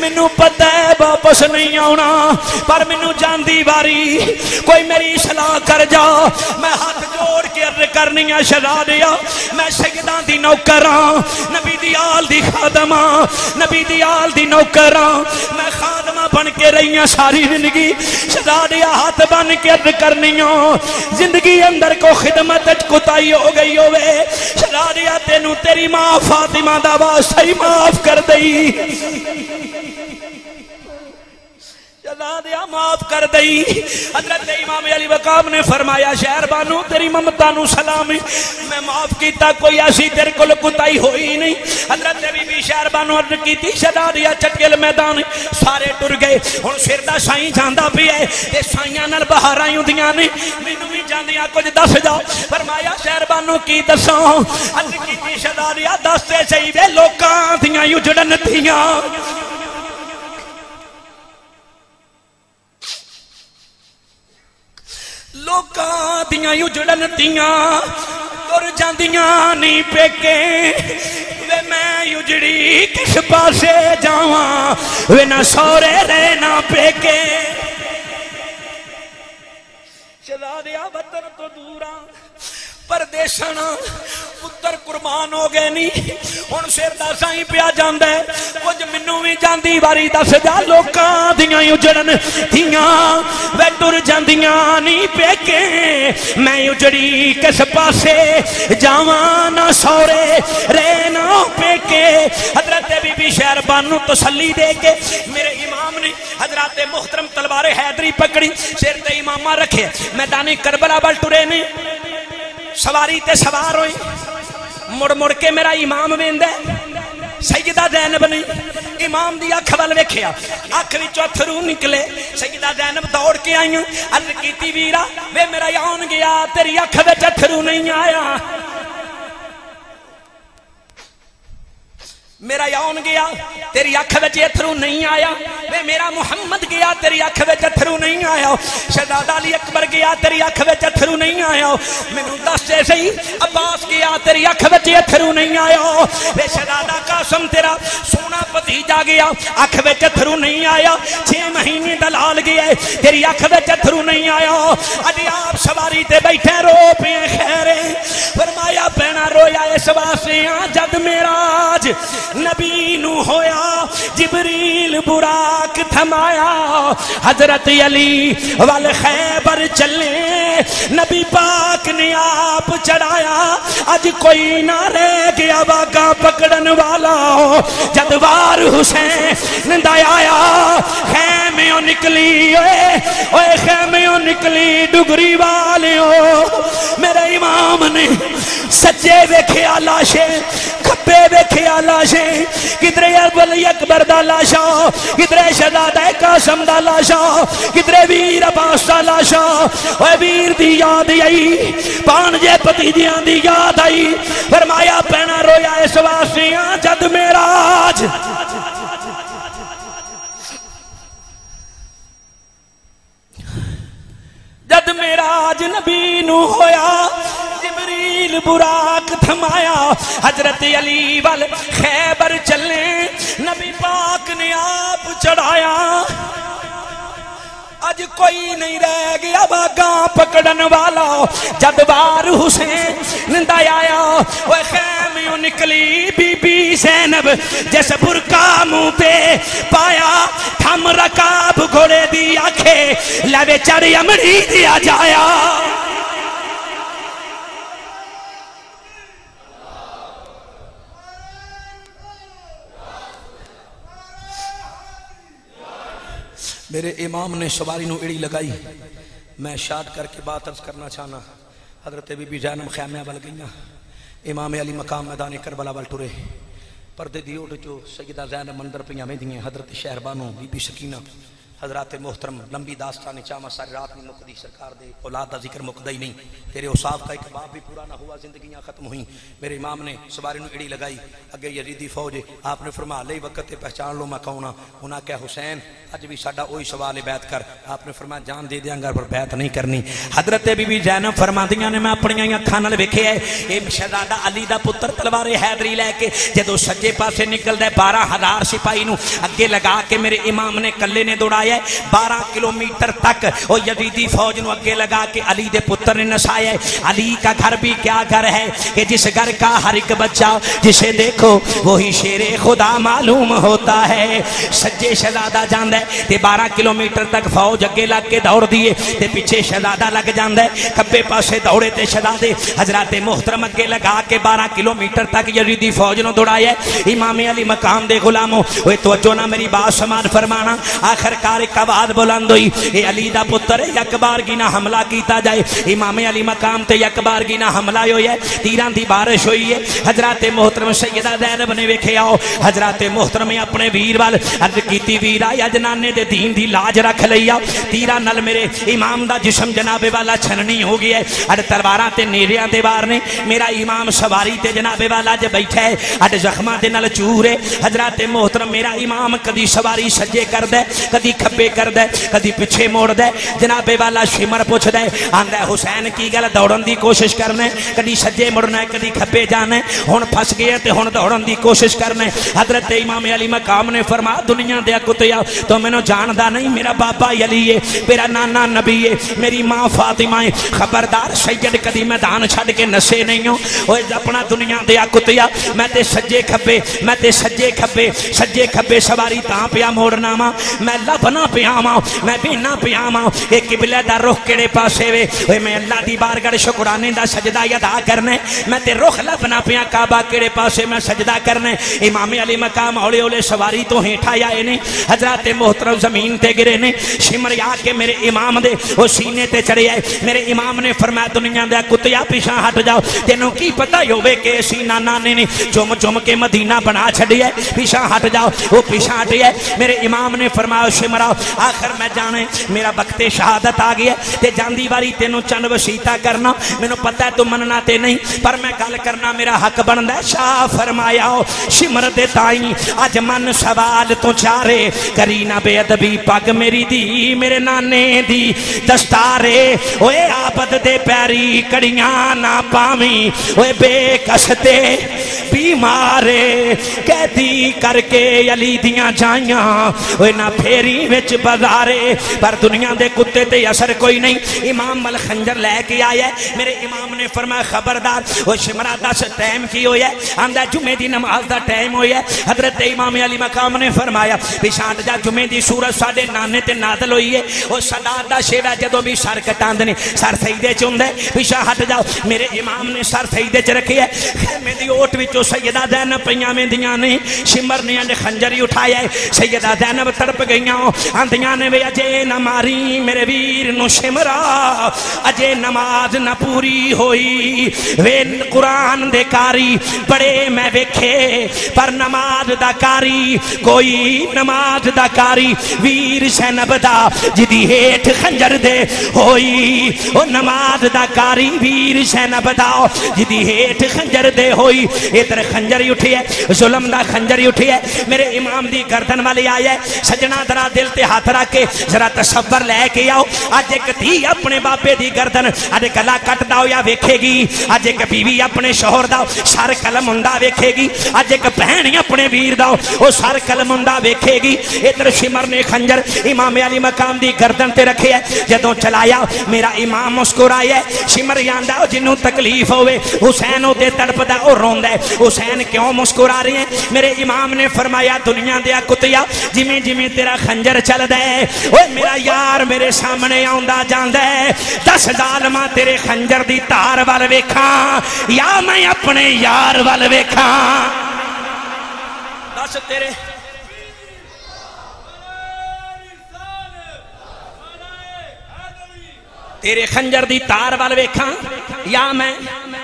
Speaker 1: منو پتہ ہے واپس نہیں آنا پر منو جان دی باری کوئی میری صلاح کر جا۔ میں میں ہاتھ جوڑ کے عرض کرنی ہے شہزادیا میں سیداں دی نوکر ہاں نبی دی آل دی خادم ہاں، نبی دی آل دی نوکر ہاں میں خادمہ بن کے رہی ہوں ساری زندگی۔ شہزادیا ہاتھ بن کے عرض کرنی ہوں زندگی اندر کو خدمت کتائی ہو گئی ہوئے۔ شہزادیا تینوں تیری ماں فاطمہ دا واسطہ ہی معاف کر دئی۔ دیا معاف کر دئی۔ حضرت امام علی وقام نے فرمایا، شہر بانو، تیری ممتا نو سلامی میں معاف کیتا، کوئی ایسی تیرے کو کتائی ہوئی نہیں۔ حضرت بی بی شہر بانو عرض کیتی شدا دیا چٹکل میدان سارے ٹر گئے۔ ہن سر دا سائیں جاندا پیا ہے تے سائیاں نال بہار آئی ہوندیاں نے۔ مینوں بھی جاندیاں کچھ دس جاؤ فرمایا، شہر بانو کی دساں؟ عرض کیتی شدا دیا دس تے صحیح وے لوکاں دیاں اجڑن دیاں لوکاں دیاں اجڑن دیاں تر جاندیاں نہیں پیکے وے میں اجڑی کس پاسے جاواں وے نہ سورے رہے نہ پیکے چلا دیا وطن تو دوراں پردیشن پتر قربان ہو گئے نہیں ہن سر دا سائیں پیا جاندا ہے کچھ مینوں بھی جاندی واری دس جا لوکاں دیاں اجڑن دیاں وے ٹر جاندیاں نہیں پیکے میں اجڑی کس پاسے جاواں نہ سورے رے نہ پیکے حضرت بی بی شہر بانو تسلی دے کے میرے امام نے حضرات محترم تلوار حیدری پکڑی سر تے امامہ رکھے میدانی کربلا بل ٹرے نے سواری تے سوار ہوئی مڑ مڑ کے میرا امام ویند ہے۔ سیدہ زینب نہیں امام دی اکھ ول ویکھیا۔ اکھ وچوں تھرو نکلے۔ سیدہ زینب دوڑ کے آئی عرض کیتی، ویرا، وے میرا یون گیا، تیری اکھ وچ تھرو نہیں آیا۔ میرا یون گیا، تیری اکھ وچ اتھرو نہیں آیا۔ وے میرا محمد گیا، تیری اکھ وچ اتھرو نہیں آیا۔ شہزادہ علی اکبر گیا، تیری اکھ وچ اتھرو نہیں آیا۔ مینوں دس دے صحیح عباس گیا، تیری اکھ وچ اتھرو نہیں آیا۔ وے شہزادہ قاسم، تیرا سونا بھتیجا گیا، اکھ وچ اتھرو نہیں آیا۔ چھ مہینے دلال گیا تیری اکھ وچ اتھرو نہیں آیا۔ اج آپ سواری تے بیٹھے، رو پے خیر۔ فرمایا پینا رویا اس واسطے جد میراج۔ نبی نو ہویا، جبریل براک تھمایا، حضرت علی وال خیبر چلے، نبی پاک نے آپ چڑھایا اج کوئی نہ رہ گیا باگا پکڑن والا جد وار حسین آیا خیمیوں نکلی اوے اوے خیمیوں نکلی ڈگری والیوں میرے امام نے سچے ویکھیا لاشیں کھپے ویکھیا لاشیں کدرے ولی اکبر دا لاشا، کدرے شہزادہ قاسم دا لاشا، کدرے ویر عباس دا لاشا۔ اے ویر دی یاد آئی، پان جے پتی دیاں دی یاد آئی۔ فرمایا، پینا رویا اس واسیاں جد میراج۔ جد میراج نبی نو ہویا، جبریل براک تھمایا، حضرت علی وال خیبر چلے نبی پاک نے آپ چڑھایا۔ اج کوئی نہیں رہ گیا باگاں پکڑن والا جد بار حسین نندا آیا وہ خیمیوں نکلی بی بی زینب جیسے برکا منہ پہ پایا تھم رکاب گھوڑے دی آنکھے لوے چڑی امڑی دیا جایا میرے امام نے سواری نو اڑی لگائی۔ میں شاد کر کے بات عرض کرنا چاہنا۔ حضرت بی بی جانم خیمہ بل گئیاں۔ امام علی مقام میدان کربلا بل ٹرے پردے دی اوٹ جو سیدہ زینب مندر پیاں دیئے حضرت شہربانو بی بی سکینہ۔ حضرات محترم، لمبی داستان چاما ساری رات نہیں مکدی سرکار دے، اولاد دا ذکر مکدہ ہی نہیں۔ تیرے اوصاف کا ایک باب بھی پورا نہ ہوا، زندگیاں ختم ہوئیں۔ میرے امام نے سواری نو اڑی لگائی۔ اگے یزیدی فوج آپ نے فرما لئی وقت تے پہچان لو میں کہوں انہاں کہ حسین، اج بھی ساڈا وہی سوال بیعت کر۔ آپ نے فرمایا، جان دے دیاں گا، پر بیعت نہیں کرنی۔ حضرت بی بی زینب فرماندیاں نے، میں اپنی اکھاں نال ویکھیا ہے۔ اے شہزادہ علی دا پتر تلوار حیدری لے کے جدوں سجے پاسے نکلدا ہے 12000 سپاہی نو اگے لگا کے میرے امام نے کلے نے دوڑایا آیا ہے بارہ کلومیٹر تک۔ وہ یزیدی فوج نو اگے لگا کے علی دے پتر نے نسایا ہے علی کا گھر بھی کیا گھر ہے کہ جس گھر کا ہر ایک بچہ جسے دیکھو، وہی شیر خدا معلوم ہوتا ہے۔ سجے شہزادہ جاندہ ہے تے بارہ کلومیٹر تک فوج اگے لگ کے دوڑ دیے تے پیچھے شہزادہ لگ جاندہ ہے کبے پاسے دوڑے تے شہزادے۔ حضرات محترم اگے لگا کے بارہ کلومیٹر تک یزیدی فوج نو دوڑایا ہے امام علی مقام دے غلاموں وہ توجہ نہ میری بات سمان فرمانا۔ آخر کار ایک آواز بلند ہوئی۔ اے علی دا پتر ہے یک بار گینا حملہ کیتا جائے۔ امام علی مقام تے یک بار گینا حملہ ہوئی ہے۔ تیران دی بارش ہوئی ہے۔ حضرات محترم سیدہ زینب نے ویکھے، آؤ۔ حضرات محترم، اپنے ویر وال عرض کیتی ویرا یا جنانے دے دین دی لاج رکھ لیا تیرا نل میرے امام دا جسم جناب والا چھننی ہو گیا ہے۔ اڑ تلواراں تے نیریاں دے بار نے میرا امام سواری تے جناب والا ج بیٹھا ہے۔ اڑ زخماں دے نال چورے حضرات محترم، میرا امام کدی سواری سجے کر دے، کدی کھبے کر دے کدی پیچھے موڑ دے جناب والا شمر پوچھ دے آندا حسین کی گل دوڑن دی کوشش کرنے، کدی سجے مڑنا ہے، کدی کھبے جانا ہن پھس گئے تے ہن دوڑن دی کوشش کرنے۔ حضرت امام علی مقام نے فرمایا، دنیا دے کتیا، تو مینوں جاندا نہیں، میرا بابا علی ہے، میرا نانا نبی ہے، میری ماں فاطمہ ہے۔ خبردار سید، کدی میدان چھڈ کے نسے نہیں ہوں۔ اوے اپنا دنیا دیا کتیا، میں تے سجے کھبے میں تے سجے کھبے سجے کھبے سواری تاں پیا موڑنا وا میں لبنا پیا وا میں بینا پیا اے قبلہ دا رخ کیڑے پاسے وے۔ اوے میں اللہ دی بارگاہ شکرانے دا سجدہ ادا کرنے۔ میں تے رخ لبنا پیا کعبہ کیڑے پاسے میں سجدہ کرنے۔ امام علی مقام اولے اولے سواری تو ہیٹھا آئے نے۔ حضرات محترم زمین تے گرے نے۔ شمر یا کے میرے امام دے، وہ سینے تے چڑھے آئے۔ میرے امام نے فرمایا، دنیا دے کتیا پیشاں ہٹ جاؤ۔ تینوں کی پتہ ہوے کہ سینہ نانے نے جم جم کے مدینہ بنا چھڑی ہے۔ پیشاں ہٹ جاؤ، وہ پیشاں ہٹ ہے میرے امام نے فرمایا، شمرا آخر میں جانے، میرا وقت شہادت آ گیا تے جاندی واری تینوں چند وسیتا کرنا، مینوں پتہ ہے تو مننا تے نہیں، پر میں گل کرنا میرا حق بندا ہے۔ شاہ فرمایا شمر دے تائیں، اج من سوال تو چارے، کری نہ بے ادبی پگ میری دی، میرے نانے دی۔ دستارے اوے آبد دے پیری کڑیاں نہ پاویں اوے بے کستے بیمارے قیدی کر کے علی دیاں جائیاں اوے نہ پھیری وچ بازارے، پر دنیا دے کتے تے اثر کوئی نہیں۔ امام مل خنجر لے کے آیا ہے۔ میرے امام نے فرمایا، خبردار، وہ شمرا دس ٹائم کی ہویا ہے۔ آندا جمعے دی نماز دا ٹائم ہویا ہے۔ حضرت امام علی مقام نے فرمایا پچھاٹ جا جمعے دی سورت ساڈے نانے تے نازل ہوئی ہے۔ وہ صدا دا شیوا جدوں بھی سر کٹاندے نے، سر سجدے چ ہوندا ہے۔ ہٹ جاؤ، میرے امام نے سر سجدے چ رکھے ہے۔ خیمے دی اوٹ وچوں سیدہ زینب پیاں ویندیاں نے، شمر نے نے خنجر ہی اٹھایا ہے۔ سیدہ زینب تڑپ گئیاں آندیاں نے اجے نہ ماری میرے ویر نو شمرا، اجے نماز نہ پوری ہوئی۔ وے قرآن دے کاری بڑے میں ویکھے، پر نماز دا کاری، کوئی نماز دا کاری۔ ویر سینب دا جدی ہیٹ خنجر دے ہوئی۔ او نماز دا کاری ویر سینب دا جدی ہیٹ خنجر دے ہوئی۔ ادھر خنجر ہی اٹھی ہے، ظلم دا خنجر ہی اٹھی ہے۔ میرے امام دی گردن والی آیا ہے، سجنا درا دل تے ہاتھ رکھ کے ذرا تصور لے کے آؤ۔ اج ایک تھی اپنے باپے دی گردن اج گلا کٹ دا یا ویکھے گی۔ اج ایک بیوی اپنے شوہر دا سر قلم ہوندا ویکھے گی۔ اج ایک بہن اپنے ویر دا او سر قلم ہوندا ویکھے گی۔ ادھر شمر نے خنجر امام علی مقام دی گردن تے رکھے ہے۔ جدوں چلایا، میرا امام مسکرایا ہے۔ شمر یاندا جنوں تکلیف ہوے حسین او تے تڑپدا او روندا ہے۔ حسین کیوں مسکرا رہے ہیں؟ میرے امام نے فرمایا، دنیا دیا کتیا جویں جویں تیرا خنجر چلدا ہے اوے میرا یار میرے سامنے آوندا جاندا ہے دس ظالما تیرے خنجر دی تار ول ویکھاں۔ یا میں اپنے یار ول ویکھاں۔ دس تیرے۔ تیرے خنجر دی تار وال ویکھاں۔ یا میں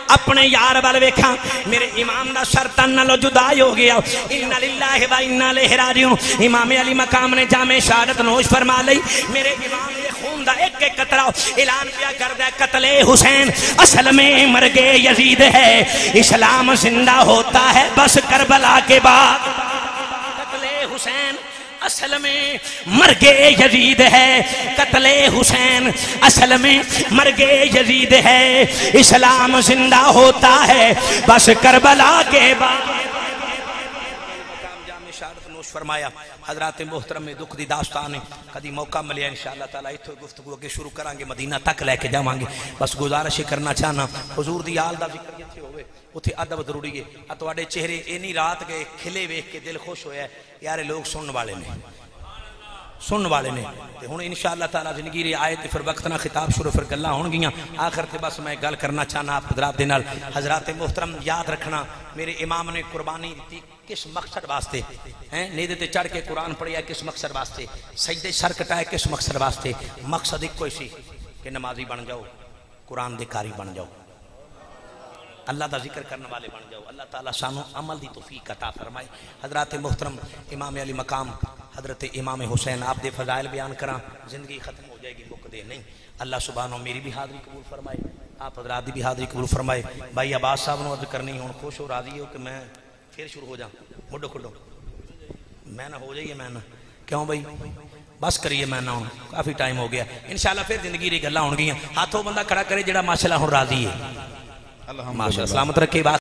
Speaker 1: اپنے یار وال ویکھاں، میرے امام دا سر تن نالو جدا ہو گیا۔ ان للہ و انا الیہ راجعون۔ امام علی مقام نے جامع شہادت نوش فرما لئی۔ میرے امام نے خون دا ایک ایک قطرہ اعلان کیا کردا ہے، قتل حسین۔ اصل میں مرگ یزید ہے۔ اسلام زندہ ہوتا ہے بس کربلا کے بعد۔ قتل حسین۔ اصل میں مرگ یزید ہے، قتل حسین۔ اصل میں مرگ یزید ہے، اسلام زندہ ہوتا ہے۔ بس کربلا کے بعد فرمایا، حضرات محترم میں دکھ دی داستان ہے۔ کدی موقع ملیا انشاءاللہ تعالی ایتھے گفتگو اگے شروع کران گے مدینہ تک لے کے جاواں گے بس گزارش کرنا چاہنا، حضور دی آل دا ذکر جتھے ہوئے۔ اتھے ادب ضروری ہے۔ آ چہرے اینی رات گئے، کھلے ویکھ کے دل خوش ہویا ہے۔ یار لوگ سنن والے نے۔ سنن والے نے۔ تے ہن انشاءاللہ تعالی زندگی ری آئے تے پھر وقت نہ خطاب شروع پھر گلاں ہون گیاں۔ آخر تے بس میں گل کرنا چاہنا آپ حضرات دے نال۔ حضرات محترم، یاد رکھنا، میرے امام نے قربانی دتی کس مقصد واسطے؟ ہیں، نیدے تے چڑھ کے قرآن پڑھیا کس مقصد واسطے؟ سجدے سر کٹائے کس مقصد واسطے؟ مقصد ایک کوئی سی کہ نمازی بن جاؤ، قرآن دے کاری بن جاؤ۔ اللہ دا ذکر کرنے والے بن جاؤ۔ اللہ تعالیٰ سانو عمل دی توفیق عطا فرمائے۔ حضرات محترم امام علی مقام، حضرت امام حسین، آپ دے فضائل بیان کراں۔ زندگی ختم ہو جائے گی مک دے نہیں۔ اللہ سبحانہ میری بھی حاضری قبول فرمائے۔ آپ حضرات دی بھی حاضری قبول فرمائے۔ بھائی عباس صاحب نو عرض کرنی ہوں خوش ہو، راضی ہو کہ میں پھر شروع ہو جاؤں مڈو کھڈو۔ میں نہ ہو جائیے، میں نہ۔ کیوں بھائی؟ بس کریے، میں نہ ہوں۔ کافی ٹائم ہو گیا۔ انشاءاللہ پھر زندگی ری گلاں ہون گیاں ہاتھوں بندہ کھڑا کرے، جڑا ماشاءاللہ ہن راضی ہے۔ ماشاءاللہ سلامت رکھے بات